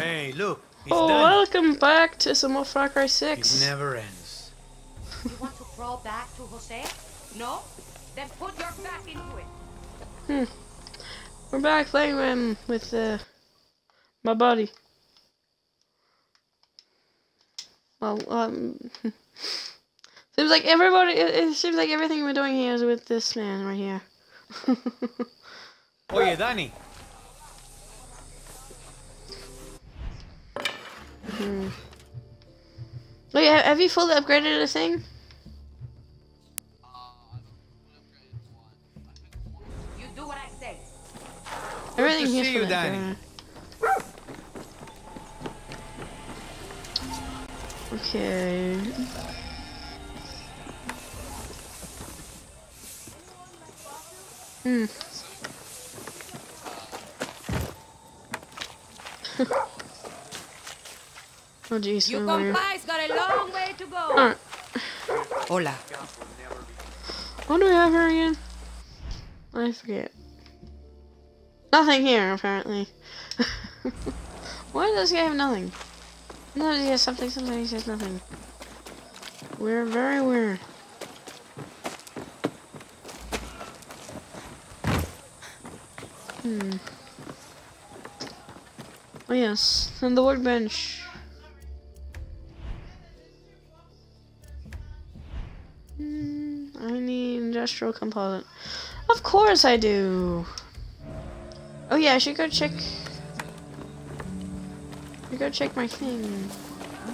Hey, look. It's Oh, done. welcome back to some more Far Cry 6. It 6. never ends. You want to crawl back to Jose? No? Then put your back into it. Hmm. We're back playing um, with uh, my buddy. Well, um, seems like everybody. It, it seems like everything we're doing here is with this man right here. Oye, Dani. Oh yeah, have you fully upgraded the thing? You do what I say. Everything to see you, fully Dani. Okay. Hmm. oh jeez. You where were you? compay's got a long way to go. Alright. Hola. What do we have here again? I forget. Nothing here, apparently. Why does he have nothing? No, he has something, sometimes he has nothing. We're very weird. Hmm. Oh yes, and the workbench. Need industrial composite. Of course I do. Oh yeah, I should go check. I should go check my thing.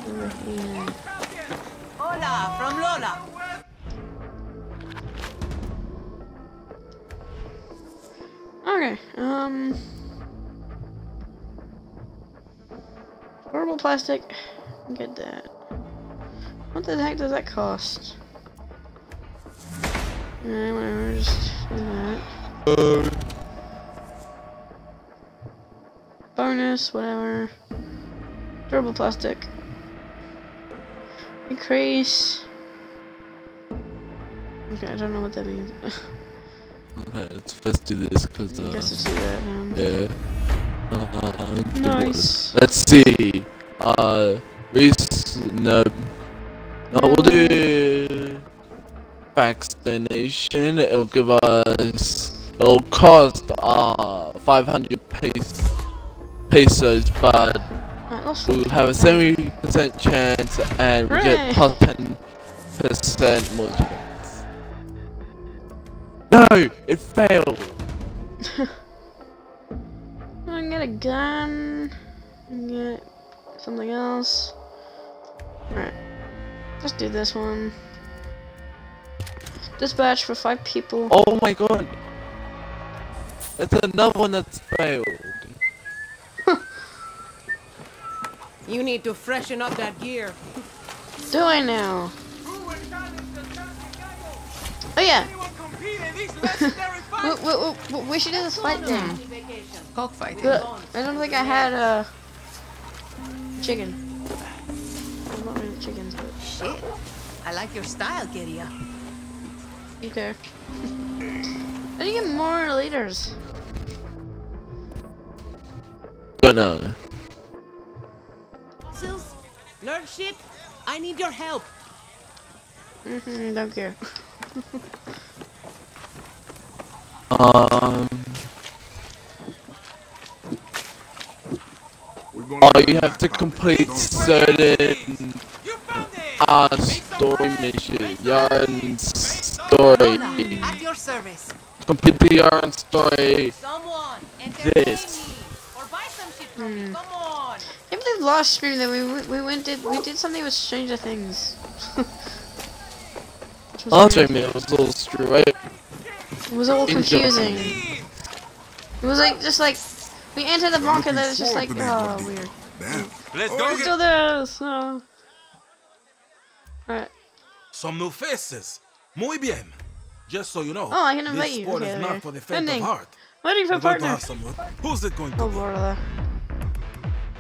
Over here. Hola, from Lola. Okay, um. Horrible plastic. Get that. What the heck does that cost? Alright, whatever, just do that. Bonus, whatever. Durable plastic. Increase. Okay, I don't know what that means. Okay, let's first do this because I uh, guess let's do that now. yeah. Uh, Nice. Let's see. Uh, Reese, no, no, we'll do vaccination. It'll give us. It'll cost uh 500 pesos, pesos, but we'll have a 70% chance and we get plus 10% more chance. No, it failed. I can get a gun. I can get something else. Alright. Let's do this one. Dispatch for five people. Oh my god. It's another one that's failed. You need to freshen up that gear. Do I now? Oh yeah. we, we, we, we should do this fight thing. Cockfighting. I don't think I had a chicken. Well, not really chickens, but Shit. I like your style, Giria. okay. How do you get more leaders? Don't know. Sills, nerd shit, I need your help. Mm-hmm, don't care. Um. Oh, you have to complete certain uh story mission, Yaran story. At your service. Complete the Yaran story. Someone, entertain This. me. Or buy some shit from me. Come on. I believe last stream that we we we went did we did something with Stranger Things. Which was Last weird. time it was a little straight. It was all Enjoy. confusing. It was like just like we entered the bunker that was just like oh weird. Let's go Let's get do this. Oh. Alright. some new faces. Muy bien. Just so you know, Oh, I can invite this you. sport Okay, is okay. not for the faint Ending. of heart. Waiting for We're going to partner. have some. Who's it going to Oh be? lord, uh,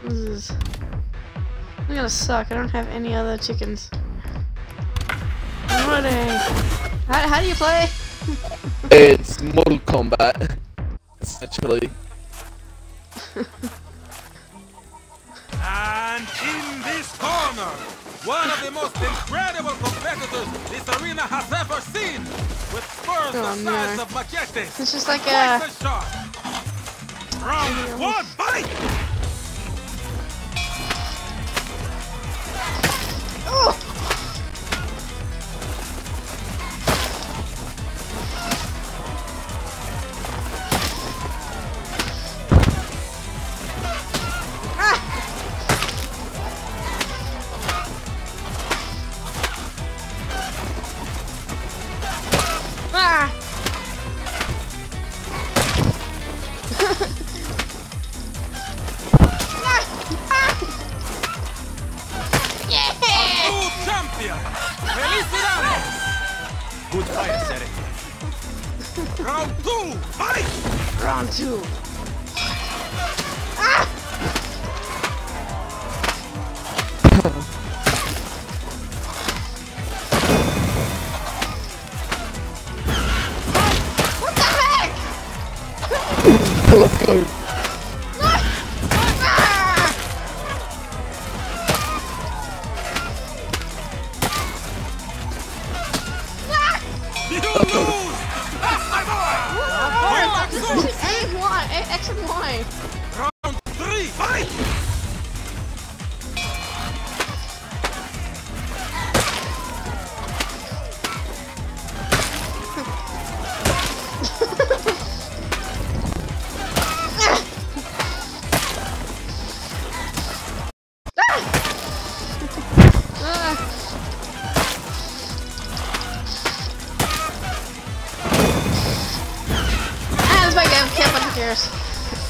this is. I'm gonna suck. I don't have any other chickens. I'm. How, how do you play? It's Mortal Kombat. Essentially. And in this corner, one of the most incredible competitors this arena has ever seen, with spurs Oh, the size no. of machetes. It's just like a-. Round one, fight!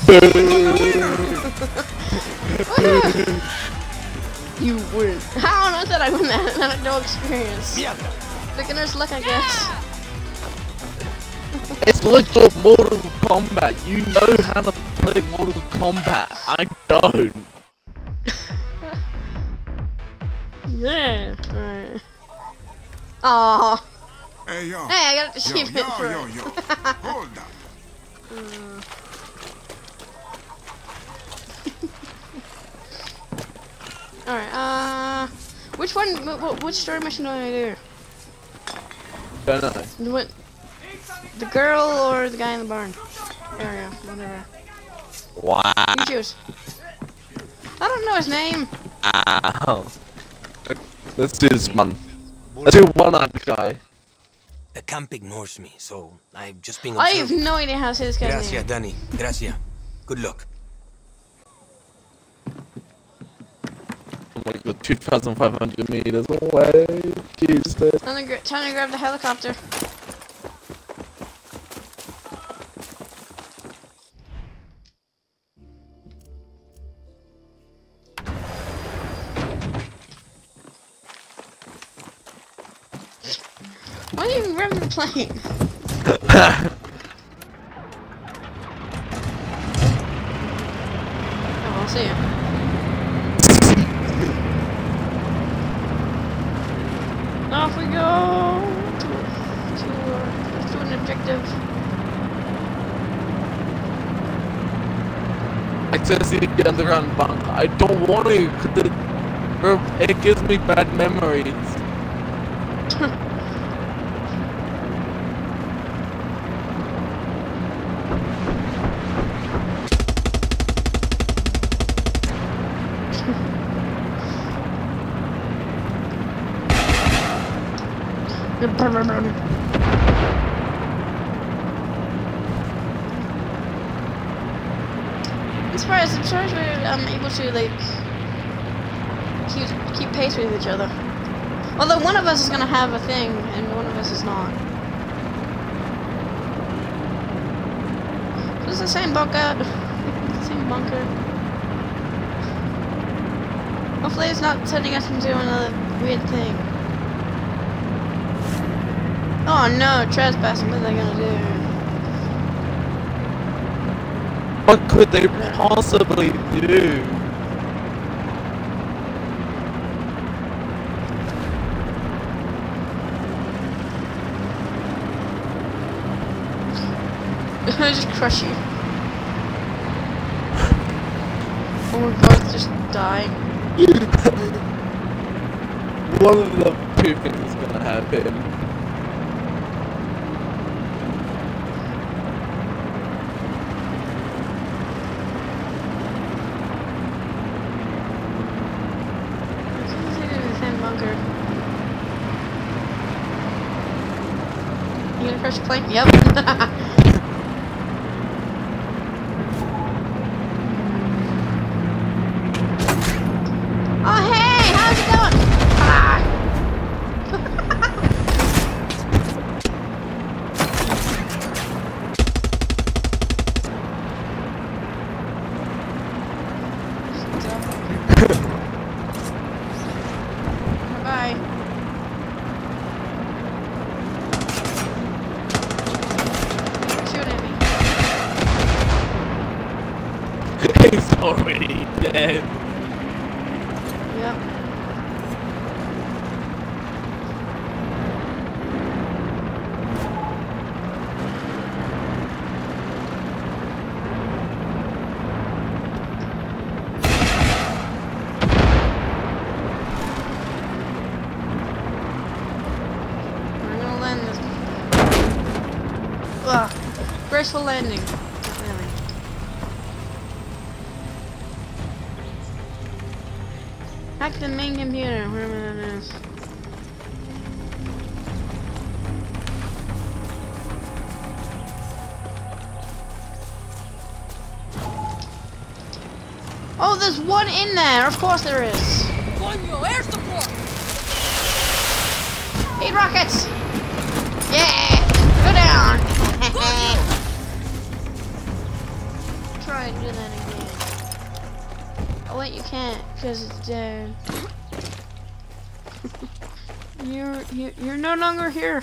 you win. How on earth did I win that? I had no experience. Mierda. Beginner's luck, I guess. It's literal Mortal Kombat. You know how to play Mortal Kombat. I don't. Wh- which story mission do I do? Don't know. The What, the girl or the guy in the barn? There we go, whatever. Wow. You choose. I don't know his name. Wow. Let's do this one. Let's do one-eyed guy. The camp ignores me, so I've just been I have no idea how to say this guy's Gracias, name. Dani. Gracias. Good luck. Oh my god, 2,500 meters away. Jesus. Time to, gra- time to grab the helicopter. Why did you even grab the plane? Oh, I'll see you. Off we go to, to, to an objective. Access the underground bank. I don't want to, it gives me bad memories. I'm surprised. I'm surprised we're um, able to like keep keep pace with each other. Although one of us is gonna have a thing and one of us is not. So it's the same bunker. Same bunker. Hopefully it's not sending us into another weird thing. Oh no, trespassing, what are they gonna do? What could they possibly do? I just crush you. Oh my god, just die. One of the two things is gonna happen. As soon as I do the same bunker. You gonna crush the plane? Yep. Course there is. Air support! Eight rockets. Yeah. Go down. Try and do that again. Oh wait, you can't because it's dead. you're you, you're no longer here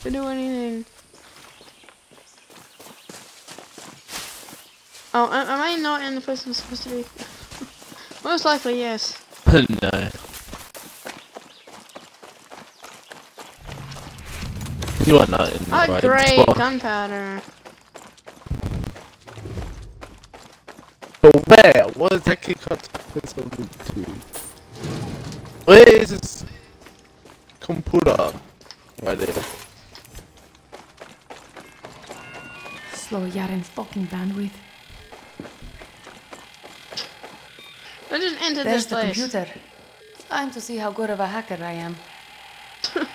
to do anything. Oh, am I not in the place I'm supposed to be? Most likely, yes. no. You are not in the Oh, right great spot. gunpowder. But where? What exactly cut this over computer. Time to see how good of a hacker I am.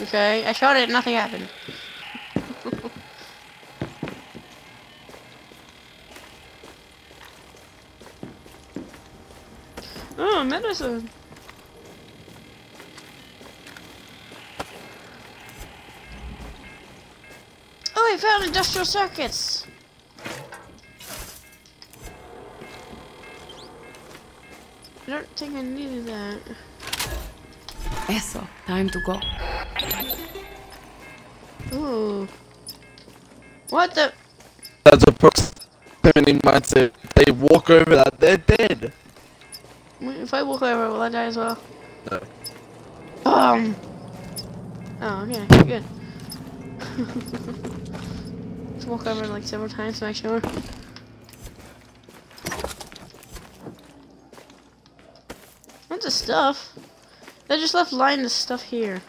Okay, I shot it, nothing happened. oh, medicine. Oh, I found industrial circuits. I don't think I needed that. Eso, time to go. Ooh. What the? That's a proximity mindset. They walk over that, they're dead. If I walk over, will I die as well? No. Um. Oh, okay, good. Let's walk over like several times to make sure. What's the stuff? They just left lying the stuff here.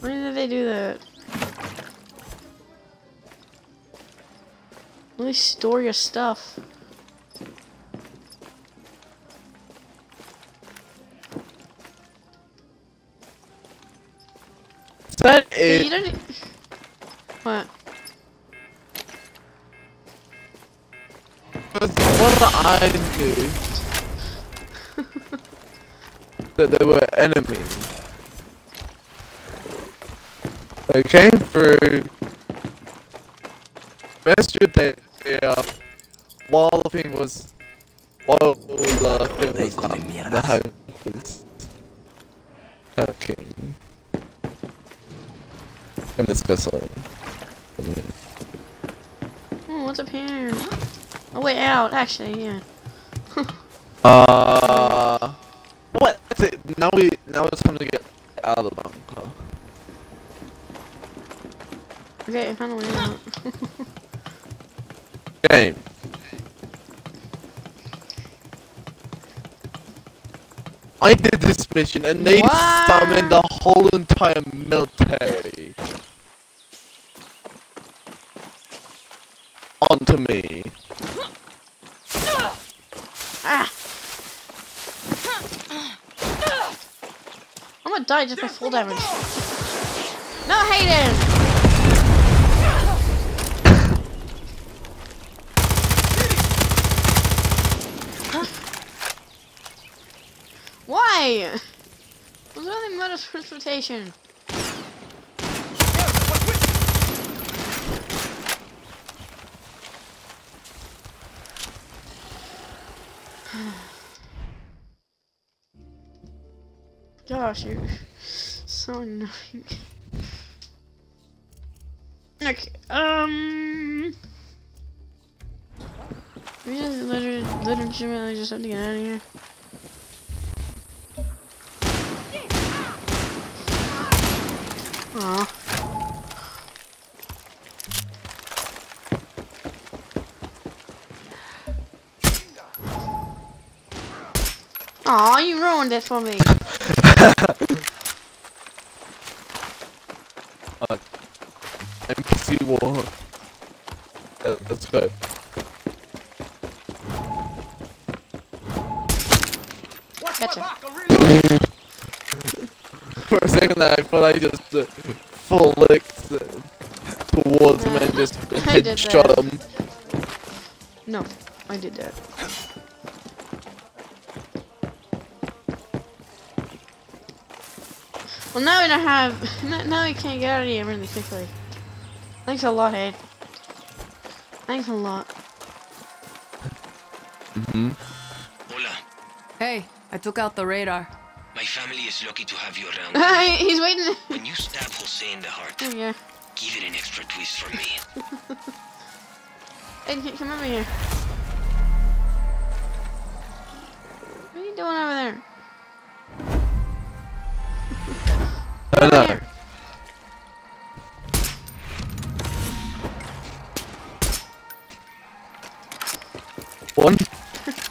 Why did they do that? Really store your stuff. That Yeah, you don't. What? Because what did I do? that they were enemies. They came through. Messed that uh, while the thing was while the thing was come in mierdas. the house. Okay. And let's go slow. Oh, what's up here? Oh, way out, actually, yeah. Uh, what? That's it. Now we now it's time to get out of the bunker. Okay, I found a way out. Game. I did this mission and they What? summoned the whole entire military onto me. ah! I'm gonna die just by full damage. No, Hayden! Why? Was there only mode of transportation? Gosh, you're so annoying. Okay, um... We just literally, legitimately just have to get out of here. Aw, you ruined it for me. NPC war. Uh, let's go. Gotcha. For a second there, I thought I just uh, full licked uh, towards him and just I did headshot him. No, I did that. Well, now have. Now now we can't get out of here really quickly. Thanks a lot, Ed. Thanks a lot. Mm-hmm. Hola. Hey, I took out the radar. My family is lucky to have you around. He's waiting. when you stab Jose in the heart, There we go. give it an extra twist from me. Ed, c- come over here.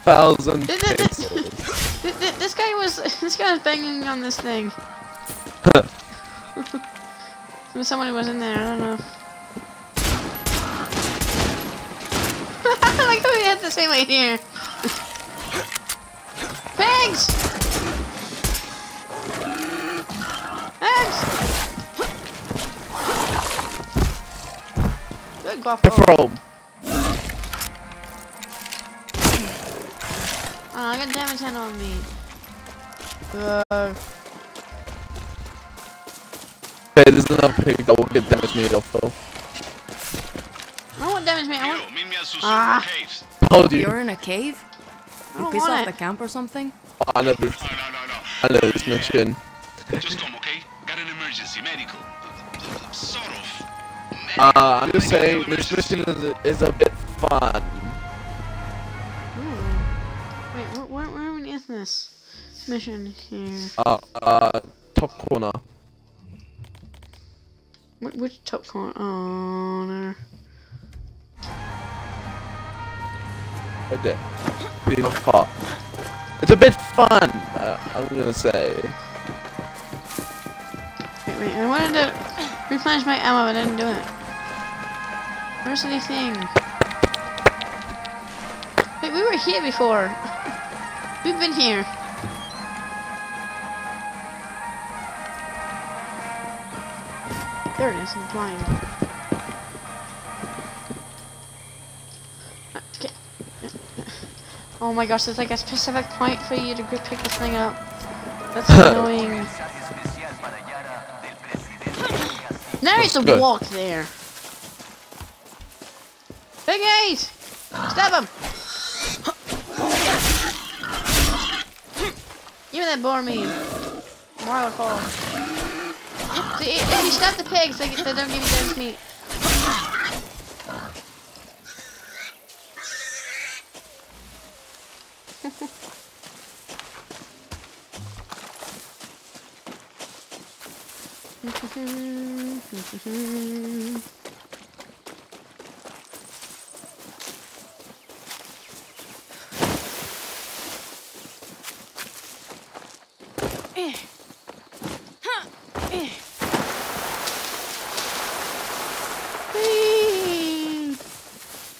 Thousand th- This guy was this guy was banging on this thing. Someone was in there. I don't know. like we had the same here. Pigs! Pigs! Good golf on me. Uh, Okay, there's another pig that will get damage made off though. I don't want damage me. I want. meet me Ah. Caves. Told you. You're in a cave? I You don't piss off want the camp or something? I know this. No, no, no, no. I know this mission. Just come, okay? Got an emergency, medical. Sort of. Uh, I'm just saying this mission is, is a bit fun. Mission here? Uh, uh, top corner. Wh- which top corner? Oh, no. Right there. Pretty far. It's a bit fun. Uh, I'm gonna say. Wait, wait, I wanted to replenish my ammo, but I didn't do it. Where's anything? Wait, we were here before. We've been here. There it is, I'm blind. Uh, okay. Oh my gosh, there's like a specific point for you to pick this thing up. That's annoying. Now it's a Good. walk there. Big eight! Stab him! Give me that boar meat. Mario call. See, if you stab the pigs, they, they don't give you damage meat. Whee!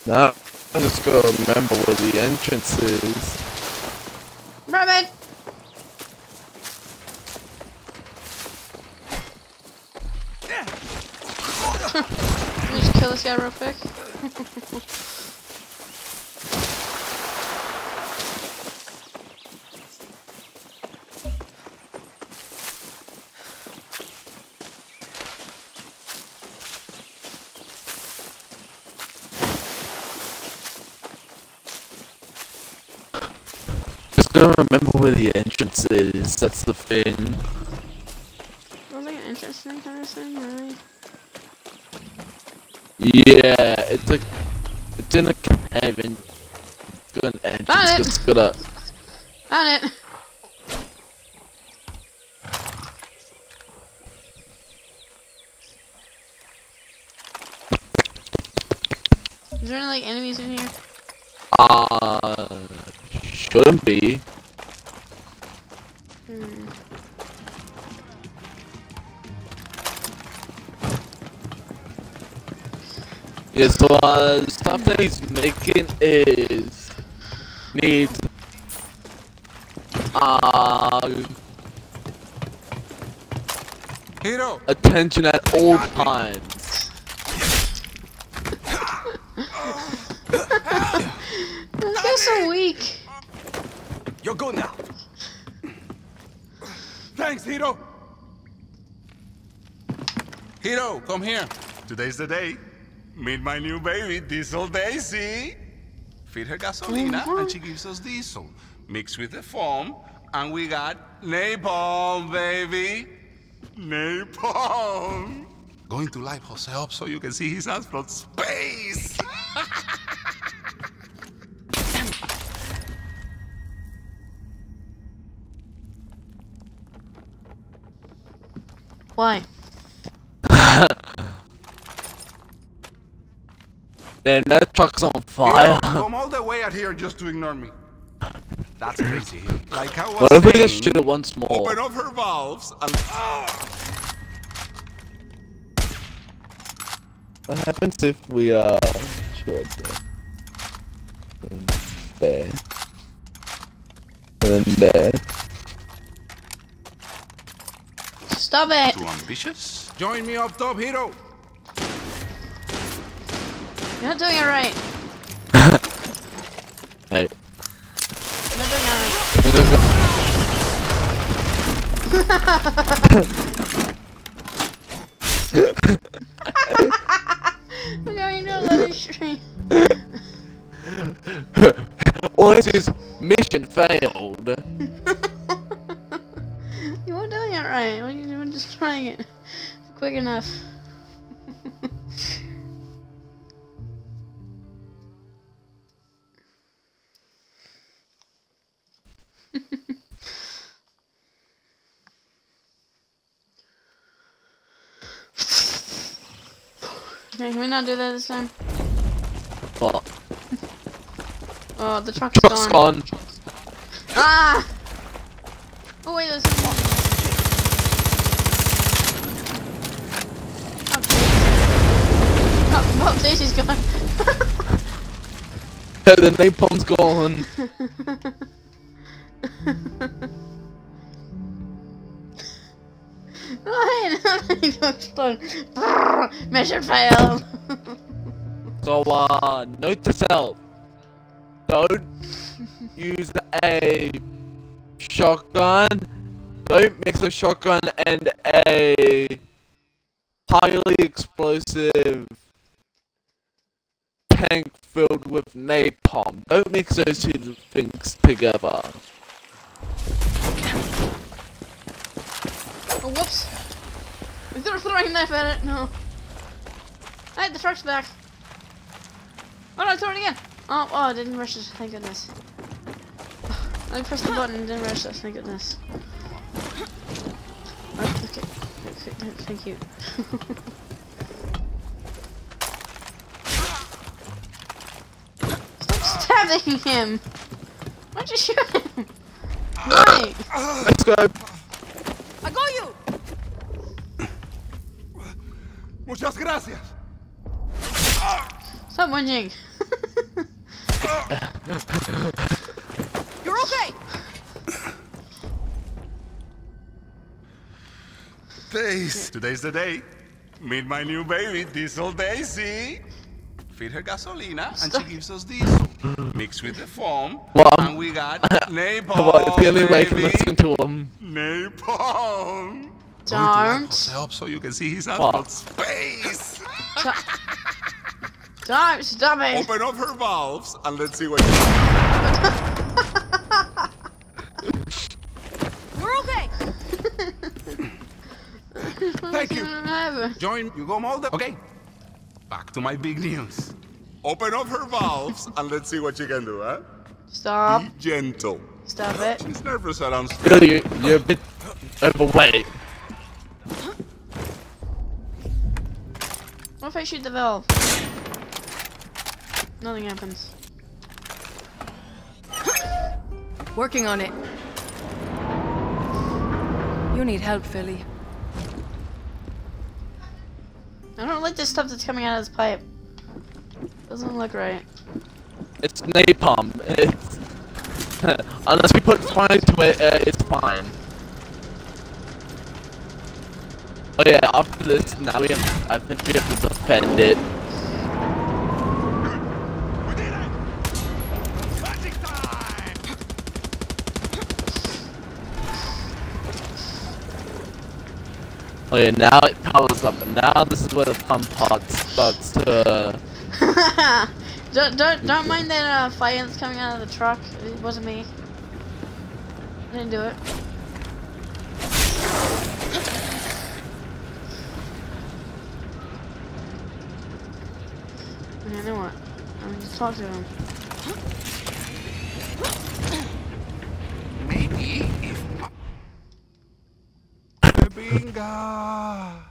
Now, I just gotta remember where the entrance is. Rabbit! Let me just kill this guy real quick. Just gotta remember where is. That's the thing. Was like an interesting kind of thing, really? Yeah, it's like it's in a cabin. It's got an entrance. Found it! Just gotta. Found it! Yeah, so uh, stuff that he's making is needs uh Hero, attention at all times. You're so weak. you're good now. Thanks, Hero. Hero, come here. Today's the day. Meet my new baby, Diesel Daisy. Feed her gasolina, and she gives us diesel. Mixed with the foam, and we got napalm, baby. Napalm. Going to light Jose up so you can see his ass from space. Why? Then that truck's on fire. Come all the way out here just to ignore me. That's crazy. Like I was What if we just shoot it once more? Open up her valves and ah! What happens if we uh shoot there? There. And then there. Stop it! Too ambitious? Join me up top, hero. You're not doing it right. Hey. You're not doing it right. We're going to let it stream. well, this is mission failed. You weren't doing it right. You doing just trying it quick enough? Okay, can we not do that this time? Oh, Oh, the truck's truck's gone. gone. Ah! Oh wait, there's more. Oh, oh, Daisy's gone. the napalm's gone. Mission failed. So, uh, note to self. Don't use a shotgun. Don't mix a shotgun and a highly explosive tank filled with napalm. Don't mix those two things together. Oh, whoops. Is there a throwing knife at it? No. I had the truck's back. Oh no, throw it again. Oh, oh, I didn't rush it. Thank goodness. I pressed the button and didn't rush it. Thank goodness. Oh, okay. Okay, Thank you. Stop stabbing him! Why'd you shoot him? Why? Let's go. Muchas gracias. Stop whinging. You're okay! Days. Today's the day. Meet my new baby, Diesel Daisy. Feed her gasolina and she gives us diesel. Mixed with the foam. Well, and we got Well, napalm. the only way I can baby. to him. Napalm. Don't. Help so you can see his out of space. Don't stop it. Open up her valves and let's see what. We're okay! Thank you. Join. You go mold. Okay. Back to my big news. Open up her valves and let's see what you can do, huh? Stop. Be gentle. Stop it. She's nervous around. Still, you're, you're a bit overweight. What if I shoot the valve? Nothing happens. Working on it. You need help, Philly. I don't like this stuff that's coming out of this pipe. Doesn't look right. It's napalm. It's unless we put fire to it, uh, it's fine. Oh yeah, after this, now we have. I think we have to defend it. Oh yeah, now it powers up. Now this is where the fun part starts to. Don't don't don't mind that uh, fire that's coming out of the truck. It wasn't me. I didn't do it. You know what? I'm gonna just talk to him. Maybe if. Bingo! I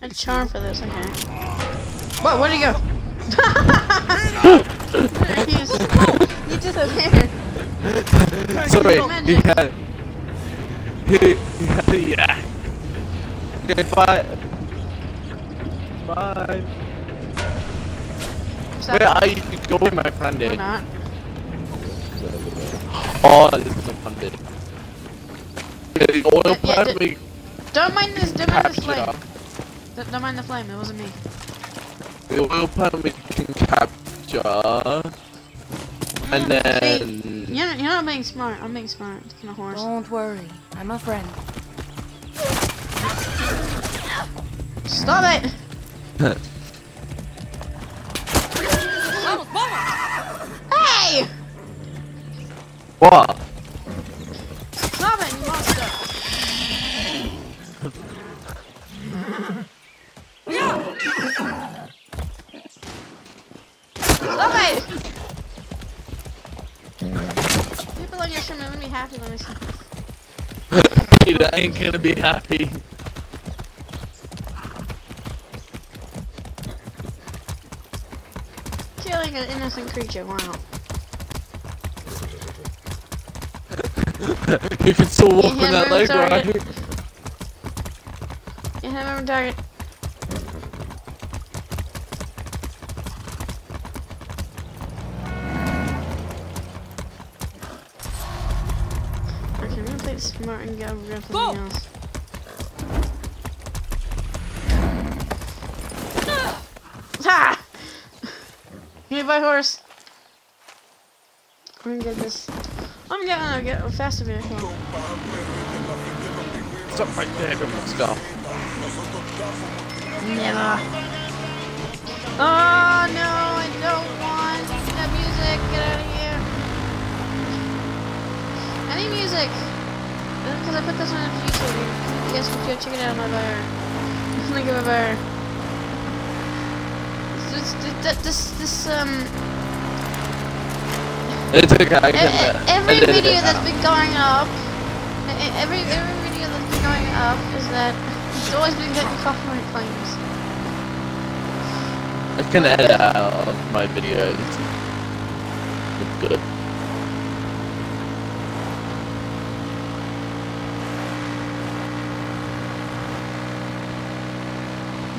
had charm for this, okay. Whoa, where'd he go? he, was, he disappeared. sorry, Magic. he had. He, he had. Yeah. Okay, bye. Bye. Stop. Where are you going, my friend? Or not. Oh, this is a fun bit. Yeah, the oil Yeah, yeah, plant d- Don't mind this, don't mind this flame. capture. Don't, don't mind the flame, it wasn't me. The oil plant we can capture. And then. You're, you're not being smart, I'm being smart. It's kind of horse. Don't worry. I'm a friend. Stop it! Vamos, vamos! Hey! What? Stop it, monster! Stop it! People on your stream are gonna be happy when they see Peter ain't gonna be happy. Killing an innocent creature. Wow. you can still walk Yeah, on that leg, target. right? You hit him on target. Okay, I'm gonna play smart and go grab something else. Give me by horse. I'm gonna get this. I'm gonna get a faster vehicle. Stop right there, don't stop. Never. Oh no, I don't want the music. Get out of here. I need music. Because I put this on YouTube. You guys can go check it out on my bar. Link in my bar. This, this, this, this, um, It's okay, I can. uh, every video that's been going up, every every video that's been going up is that it's always been getting copyright claims. I can edit out my videos. It's good.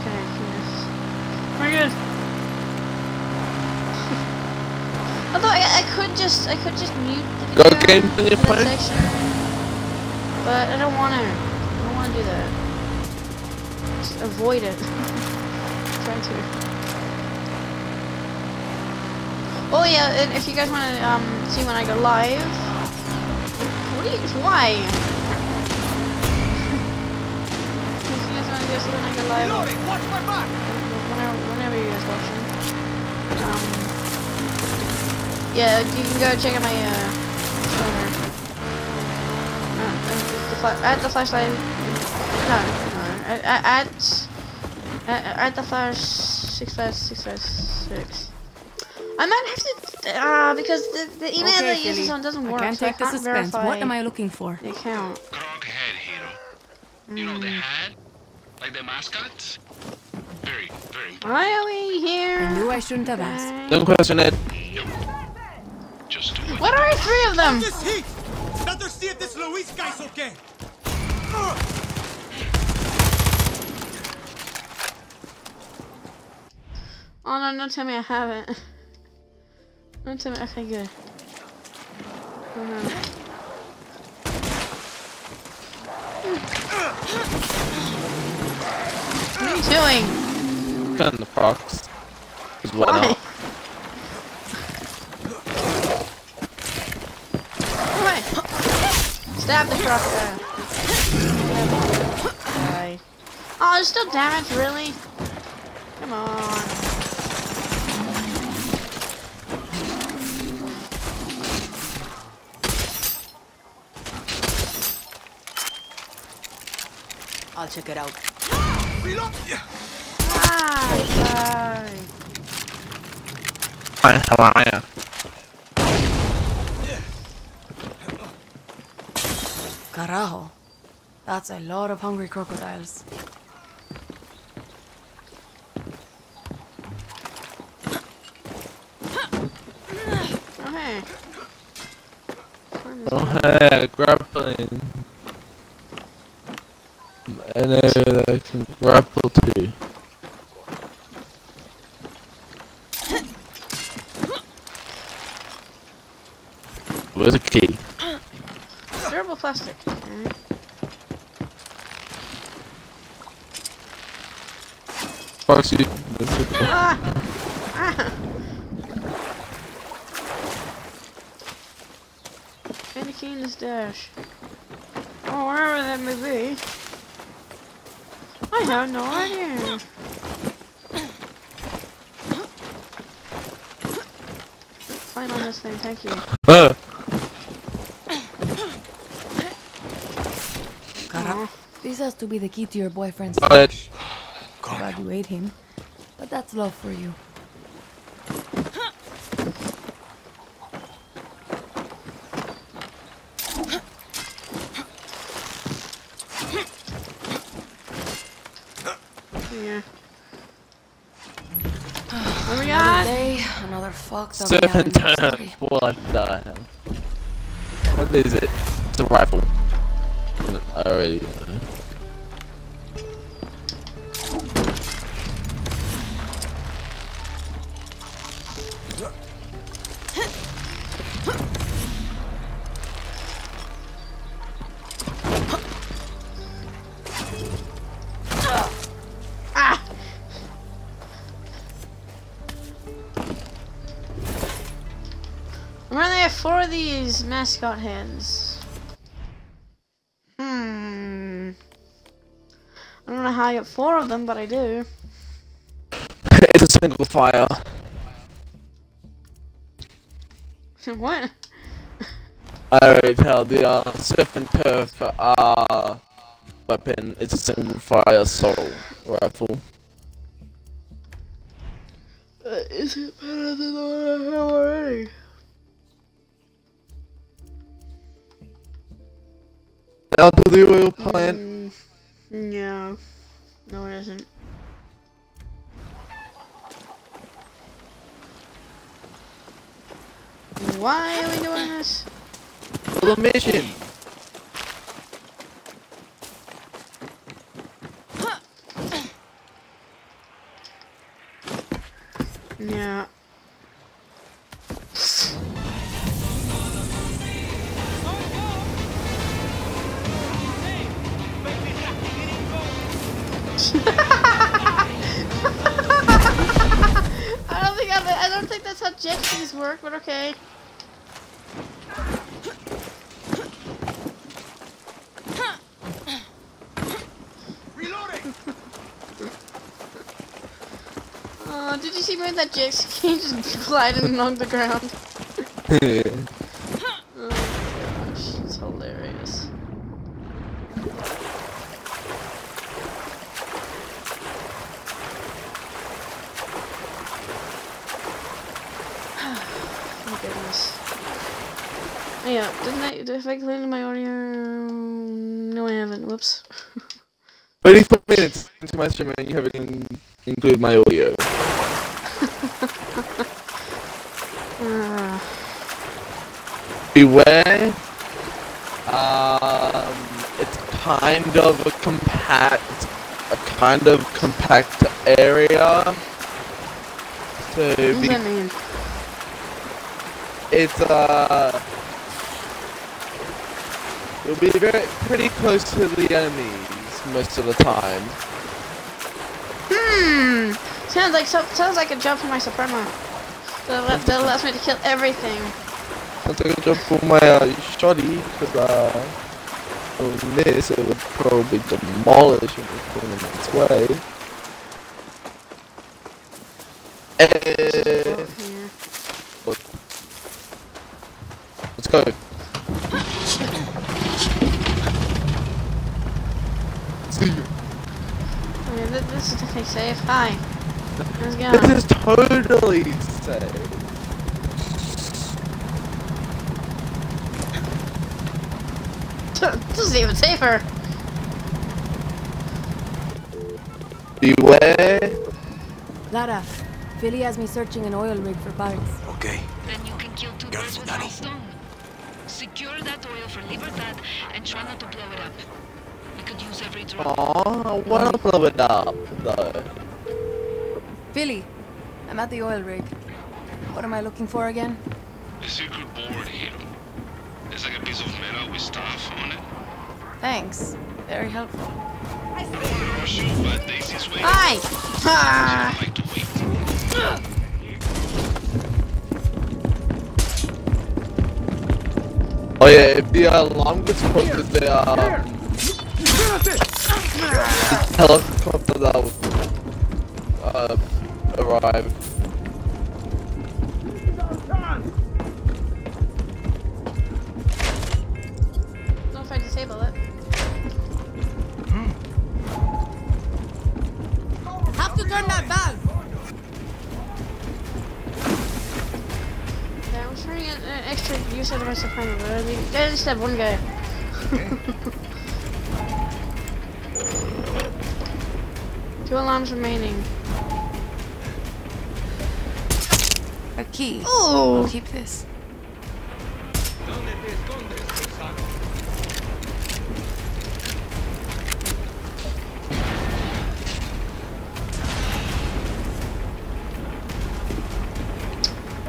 Okay, yes. could just, I could just mute the Go video game on your in that phone. section, but I don't want to. I don't want to do that. Just avoid it. Try to. Oh yeah, and if you guys want to um see when I go live, what do you? Why? if you guys want to go see when I go live, whenever, whenever you guys watching. Um, yeah, you can go check out my uh, uh, the fla- at the flashlight. No, no, Add, at, at, at the flash six five six five six. I might have to, uh, because the, the email okay, that uses Philly. on doesn't work. I work, can't so take I the can't suspense. What am I looking for? the account. Grog head, hero. You know the hat? Like the mascots? Very, very. Why are we here? I knew I shouldn't have asked. guys? Don't question it. Just do it. What are three of them? This heat! Better see if this Luis guy's okay! Oh no, don't tell me I haven't. Don't tell me, okay, good. Oh no. What are you doing? Gun the fox. why Why? not? Stab the crocodile. Oh, there's still damage, really? Come on. I'll check it out. Ah, die. Hi, how are ya? Carajo. That's a lot of hungry crocodiles. Okay. Oh hey, grappling. And then I can grapple too. Where's the key? Durable plastic. Okay. Foxy. Ah! Ah! Candy cane dash. Oh, wherever that may be. I have no idea. Climb on this thing, thank you. Uh, Carajo. This has to be the key to your boyfriend's got. Glad you ate him. But that's love for you. Yeah. What we Another got? day, another fucked up Seven Gavin turns. story. What the hell? What is it? It's a rifle. I already. know. Four of these mascot hands. Hmm. I don't know how I got four of them, but I do. It's a single fire. what? I already tell the uh, surf and turf uh, weapon. It's a single fire assault rifle. Uh, is it better than the one I have already? Now to the oil plant. Mm, no. No, it isn't. Why are we doing this? For the mission. Yeah. But okay. Reloading! Uh, did you see me with that jet ski just gliding along the ground? Oh my gosh, it's hilarious. my goodness. Oh, yeah, didn't I, did I clean my audio? No, I haven't. Whoops. 24 minutes into my stream and you haven't in- included my audio. Uh, Beware. Um, it's kind of a compact, a kind of compact area. So what does that mean? it's uh, you'll be very pretty close to the enemies most of the time. Sounds like so, sounds like a job for my allow- that allows me to kill everything. I'll take a job for my uh, shoddy because uh, on this it would probably demolish it's going in its way. Eh, Here. let's go. See you. Okay, this is definitely safe. Hi. How's This is totally safe. this is even safer. Beware. Clara, Philly has me searching an oil rig for parts. Okay. Then you can kill two Got birds with Dani. one stone. Secure that oil for Libertad and try not to blow it up. We could use every drop. Aw, I wanna blow it up though. Philly, I'm at the oil rig. What am I looking for again? A secret board here. It's like a piece of metal with stuff on it. Thanks. Very helpful. I don't want to rush you, but Daisy's waiting. Hi. Ah. Like to wait. Oh yeah, if the alarm gets put to the uh, helicopter that will uh, arrive. Not if I disable it. Hmm. Have to turn that valve! Yeah, I'm trying to get an extra use out of my Supremo, but I mean, I just have one guy. Two alarms remaining. A key. Ooh. I'll keep this.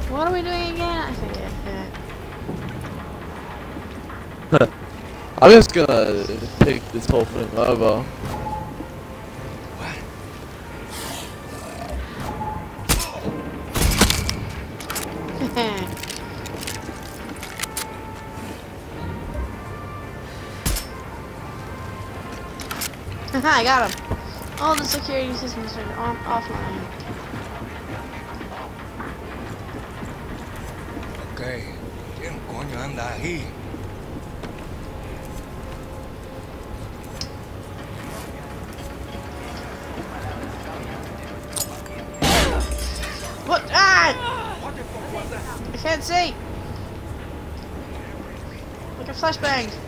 What are we doing again? I forget. Yeah. I'm just gonna take this whole thing over. I got him. All the security systems are on offline. Ok. ¿Quién coño anda ahí? What? Ah! I can't see. Like a flashbang.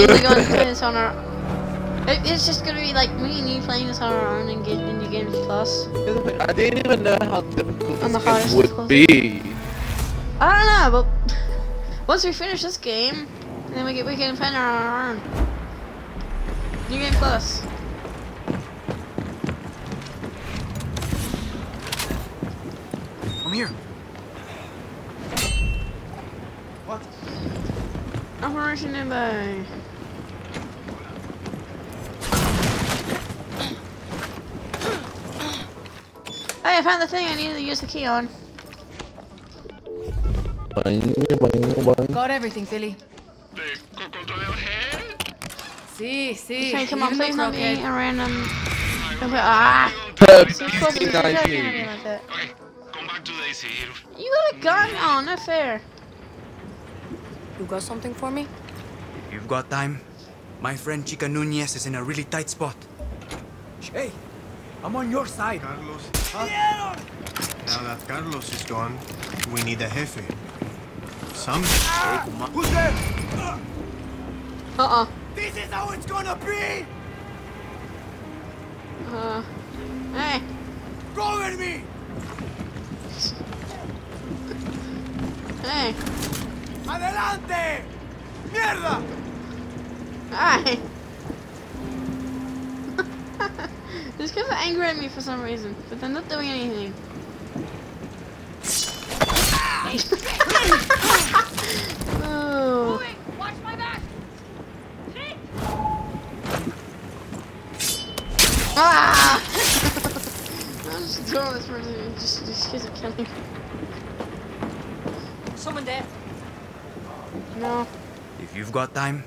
You going to play this on our. It's just gonna be like me and you playing this on our own and get into Games Plus. I didn't even know how difficult On this game would be. I don't know, but once we finish this game, then we get we can play on our own. New Game Plus. I'm here. Operation Nimbo. Hey, I found the thing I needed to use the key on. Got everything, Philly. The cocodrilo head? See, see. Okay, come on, even please not be a random. Ah! Pepsi So close to like that. Okay, come back to Daisy. You got a gun? Oh, not fair. You got something for me? You've got time. My friend Chica Nunez is in a really tight spot. Hey, I'm on your side. Carlos. Now that Carlos is gone, we need a jefe. Some. Who's there? Uh-uh. This is how it's gonna be! Uh. Hey. Cover me! Hey. Adelante! Mierda! Hi. This guy's are angry at me for some reason, but they're not doing anything. oh. Watch my back! Ah! I'm just throwing this person just, just because of killing. Someone dead. No. If you've got time,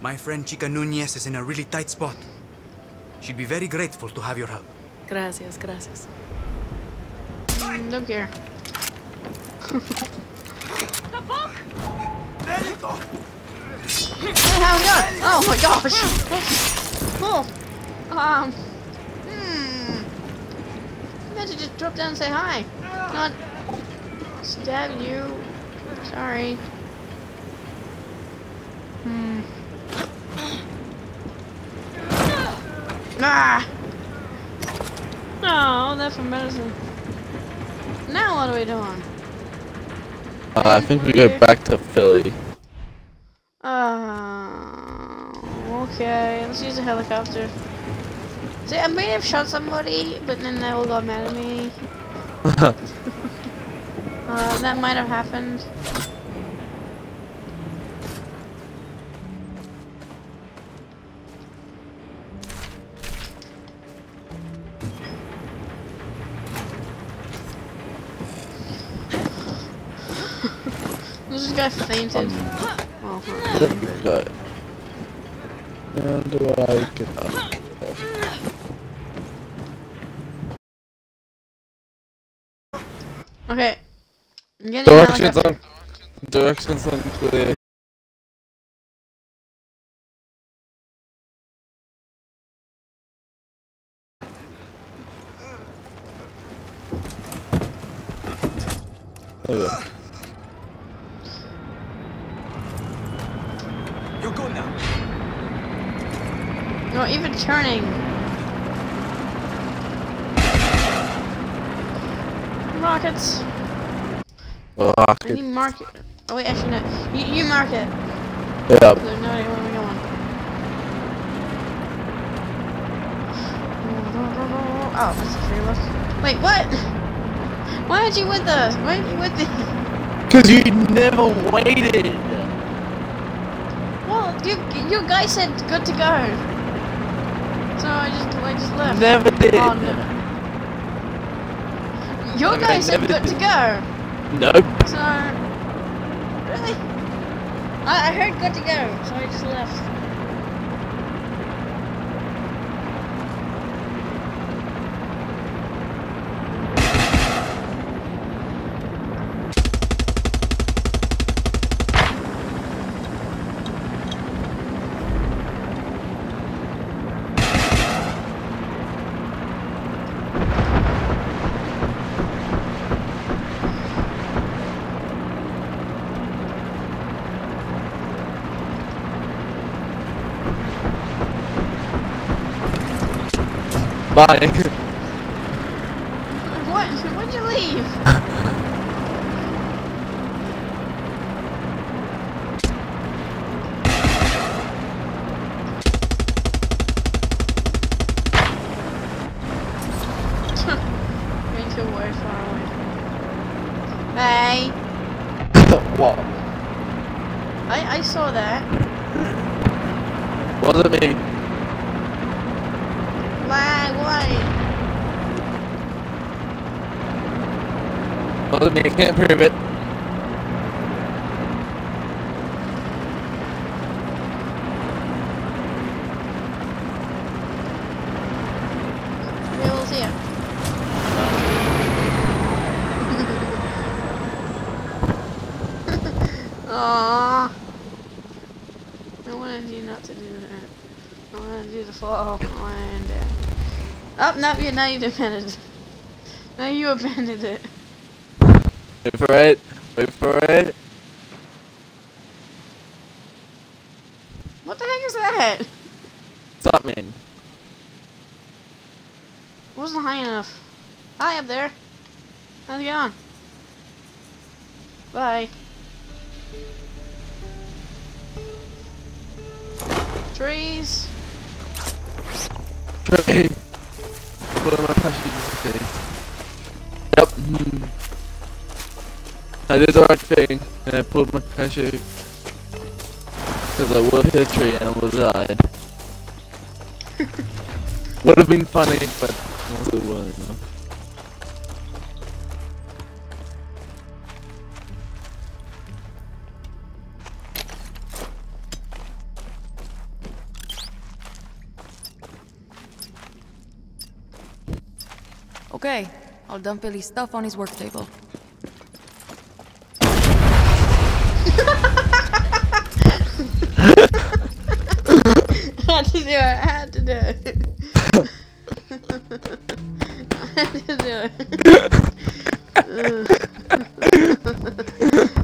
my friend Chica Nunez is in a really tight spot. She'd be very grateful to have your help. Gracias, gracias. Don't care. The book! Hey, how's it going? Oh my gosh! Oh. Um. Hmm. I meant to just drop down and say hi. Not stab you. Sorry. Hmm. Ah! No, that's medicine. Now what are we doing? Uh, I think we go back to Philly. Uh, okay, let's use a helicopter. See, I may have shot somebody, but then they all got mad at me. Uh, that might have happened. This guy fainted. Oh, huh. Good. How do I get up? Okay. I'm getting a Directions helicopter. on directions unclear. Oh, yeah. You're good now. No, even turning. Rockets. I Rocket. need mark it. Oh wait, actually no. You, you mark it. Yeah. There's no idea where we're going. Oh, that's the three of us. Wait, what? Why aren't you with us? Why aren't you with me? Cause you never waited. Well, you, your guy said good to go. So I just, I just left. Never did. Oh, no. Your Okay, guy said good did. to go. Nope. So, I, I heard good to go, so I just left. Bye. What? When'd you leave? Being too way far away from me. Hey! what? I, I saw that. Wasn't me. Why? Why? Wasn't me. I can't prove it. I wanted you not to do that. I wanted to fall and uh, Oh, no, you now you abandoned it. Now you abandoned it. For it. Pulled. Because I would hit a tree and I would have died. would have been funny, but also it was. You know? Okay, I'll dump Philly's stuff on his work table. I had to do it. I had do it. I had to do it.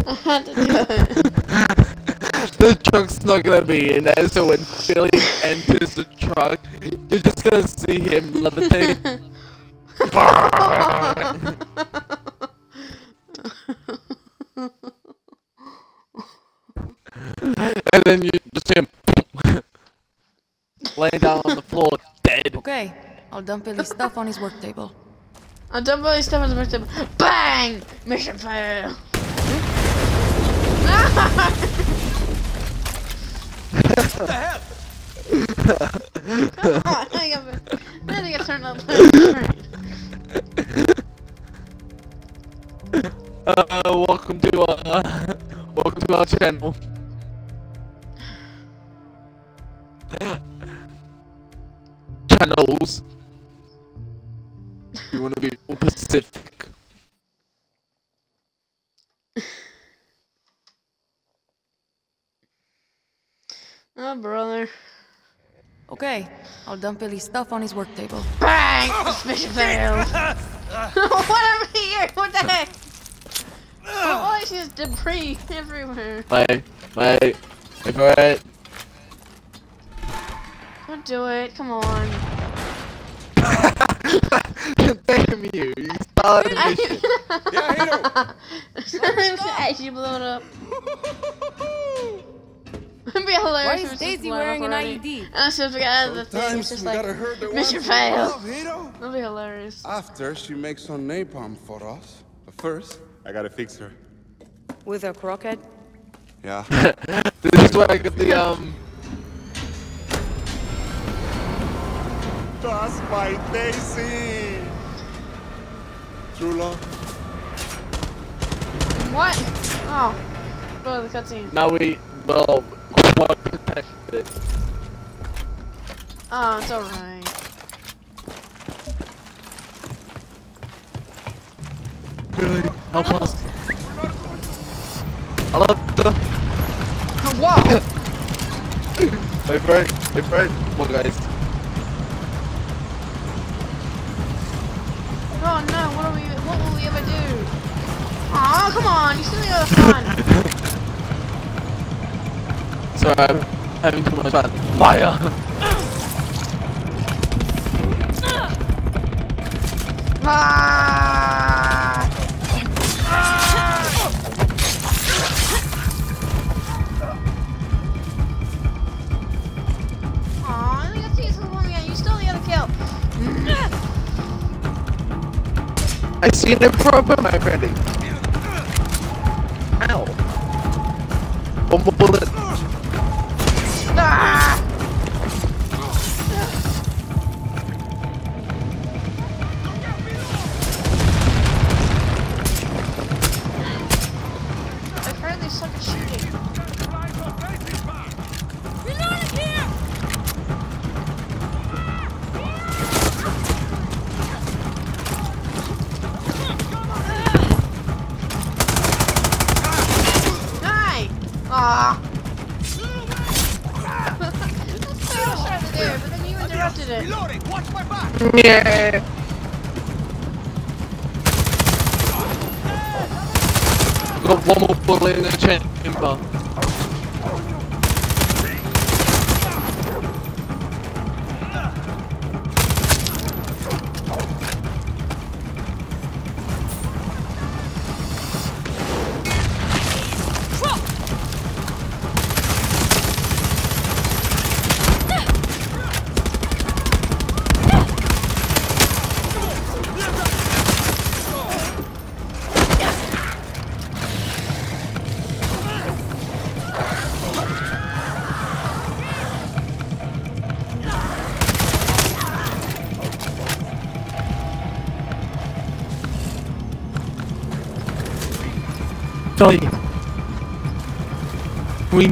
I had to do it. the truck's not gonna be in there, so when Philly enters the truck, you're just gonna see him levitate. and then you just see him laying down on the floor, dead. Okay, I'll dump Philly's stuff on his work table. I'll dump all these stuff on his work table. Bang! Mission fail. What the hell? Come on, I got, I had to get turned up. Uh, welcome to uh, welcome to our channel. Channels. You want to be more specific? Oh, brother. Okay, I'll dump Philly's stuff on his work table. Bang! Mission failed. Whatever here, what the heck? Oh, all I see is debris everywhere. Wait, wait, wait for it. Don't do it, come on. Damn you! You started I, this shit. I actually blew it up. It'd be hilarious Why is Daisy wearing an. IED? And as soon as we out of the thing, it's just like, mission failed. That'd be hilarious. After, she makes some napalm for us. But first, I gotta fix her. With a crockhead? Yeah. this is where I get the um. That's my Daisy! True love. What? Oh. Go to the cutscene. Now we well quad protected. Oh, it's alright. Really? Help us. I love the. Whoa! Wait for it. Wait for. Come on, guys. Oh no, what are we, we ever do? Aw, come on, you still got the fun. Sorry. I'm having too much fun. Fire! Ah! Aw, I got to use the one again. You still the other kill. I see no problem, my friendly. Ow. One more bullet.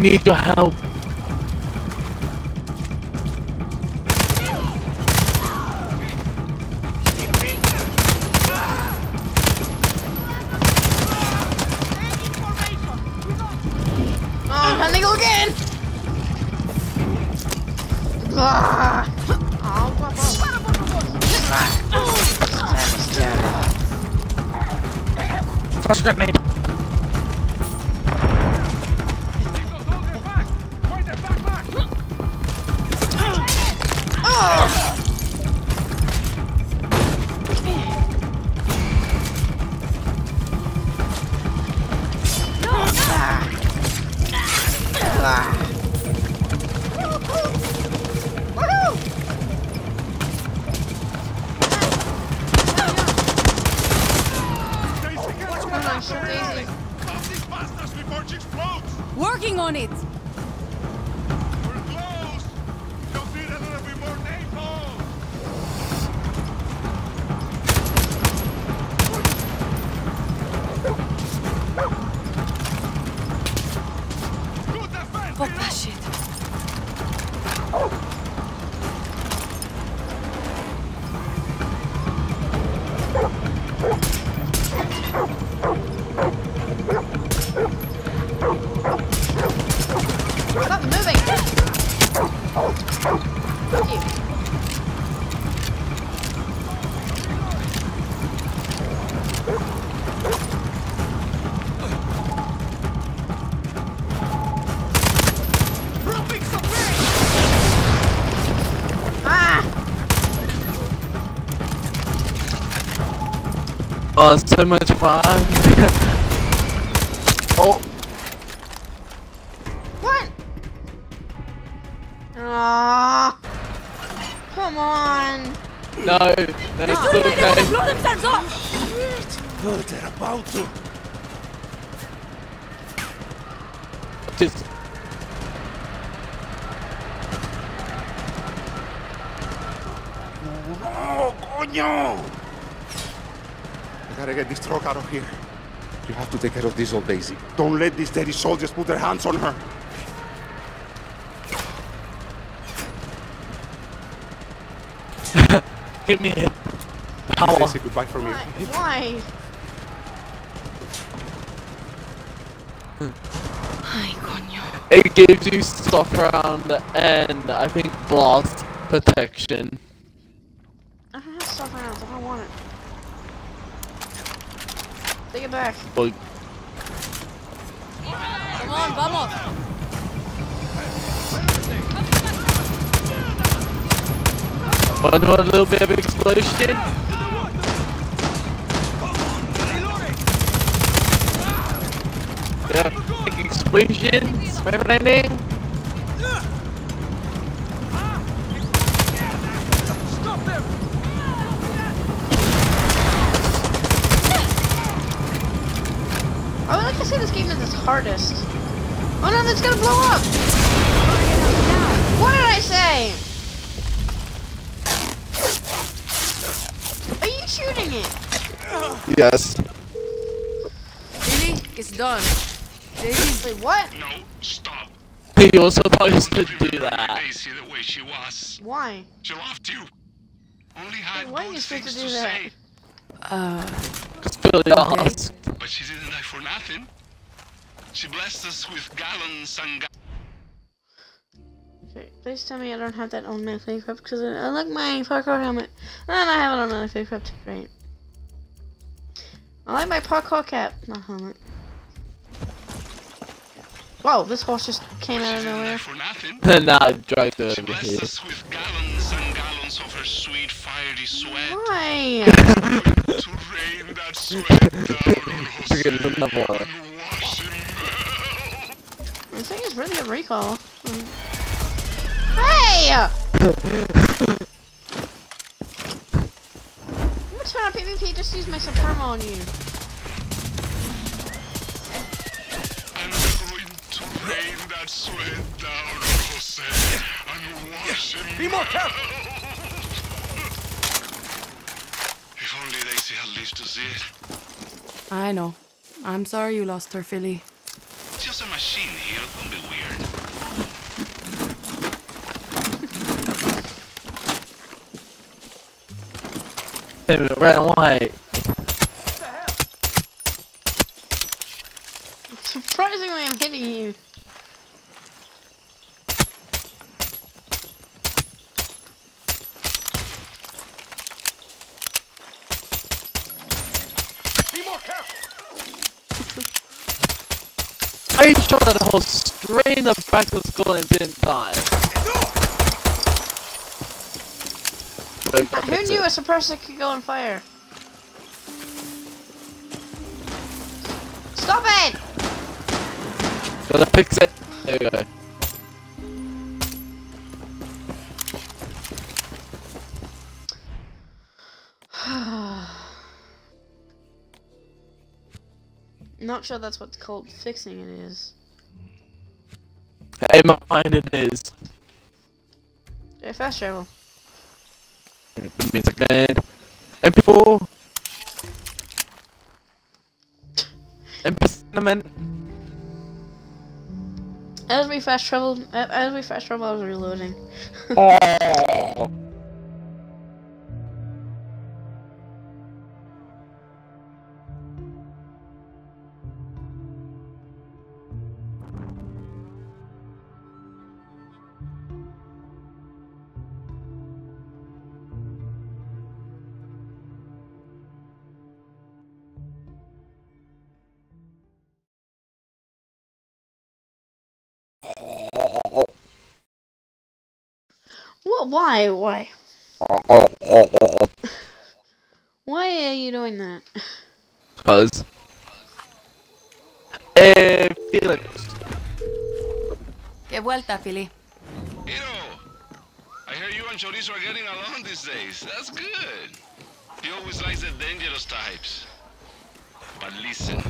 Need your help. Working on it! Oh, it's so much fun. oh, What? Ah! Come on! no. That's No. okay. Blow themselves up! Oh, they're about to. Just No, coño! I gotta get this truck out of here. You have to take care of this old Daisy. Don't let these dirty soldiers put their hands on her. give me it. Please Power. say goodbye for me. Why? Ay, coño. It gives you stuff around and I think blast protection. I have stuff around, I don't want it. Take it back. Well, Come on, vamos! One more little bit of explosion. Yeah, big explosions. Remember landing? I would like to say this game is its hardest. Oh no, that's gonna blow up! What did I say? Are you shooting it? Yes. Philly, it's done. Daisy, Wait, what? No, stop. He was supposed to do that. Daisy the way she was. Why? She loved you. Only had Why are good you supposed things to do to that? say. uh, Because Philly asked. But she didn't die for nothing. She blessed us with gallons and ga- Okay, please tell me I don't have that on my fake equipped because I like oh, my parkour helmet and I have it on my fake equipped. Great. I like my parkour cap, not helmet. Whoa, this horse just came out of nowhere. for nothing. And now I dragged her She over blessed here. us with gallons and gallons of her sweet fiery sweat. Why? to rain that sweat down on Jose This thing is really a recall. Hey! I'm gonna turn on PvP just use my Supremo on you. And we're going to rain that sweat down on Jose and wash him Be more careful. If only Daisy had lived to see it. I know. I'm sorry you lost her, Philly. It's just a machine here, don't be weird. Hey, red and white. Surprisingly, I'm hitting you. I shot that whole straight in the back of the skull and didn't die. Who knew a suppressor could go on fire? Stop it! Gotta fix it. There we go. Not sure that's what's called fixing it is. In my mind it is. Yeah, fast travel. It means again. MP4. MP cinnamon. As we fast traveled, as we fast travel, I was reloading. Why? Why? Why are you doing that? Cause. Eh, Felix. Que vuelta, Philly. Hiro, I hear you and Chorizo are getting along these days. That's good. He always likes the dangerous types. But listen,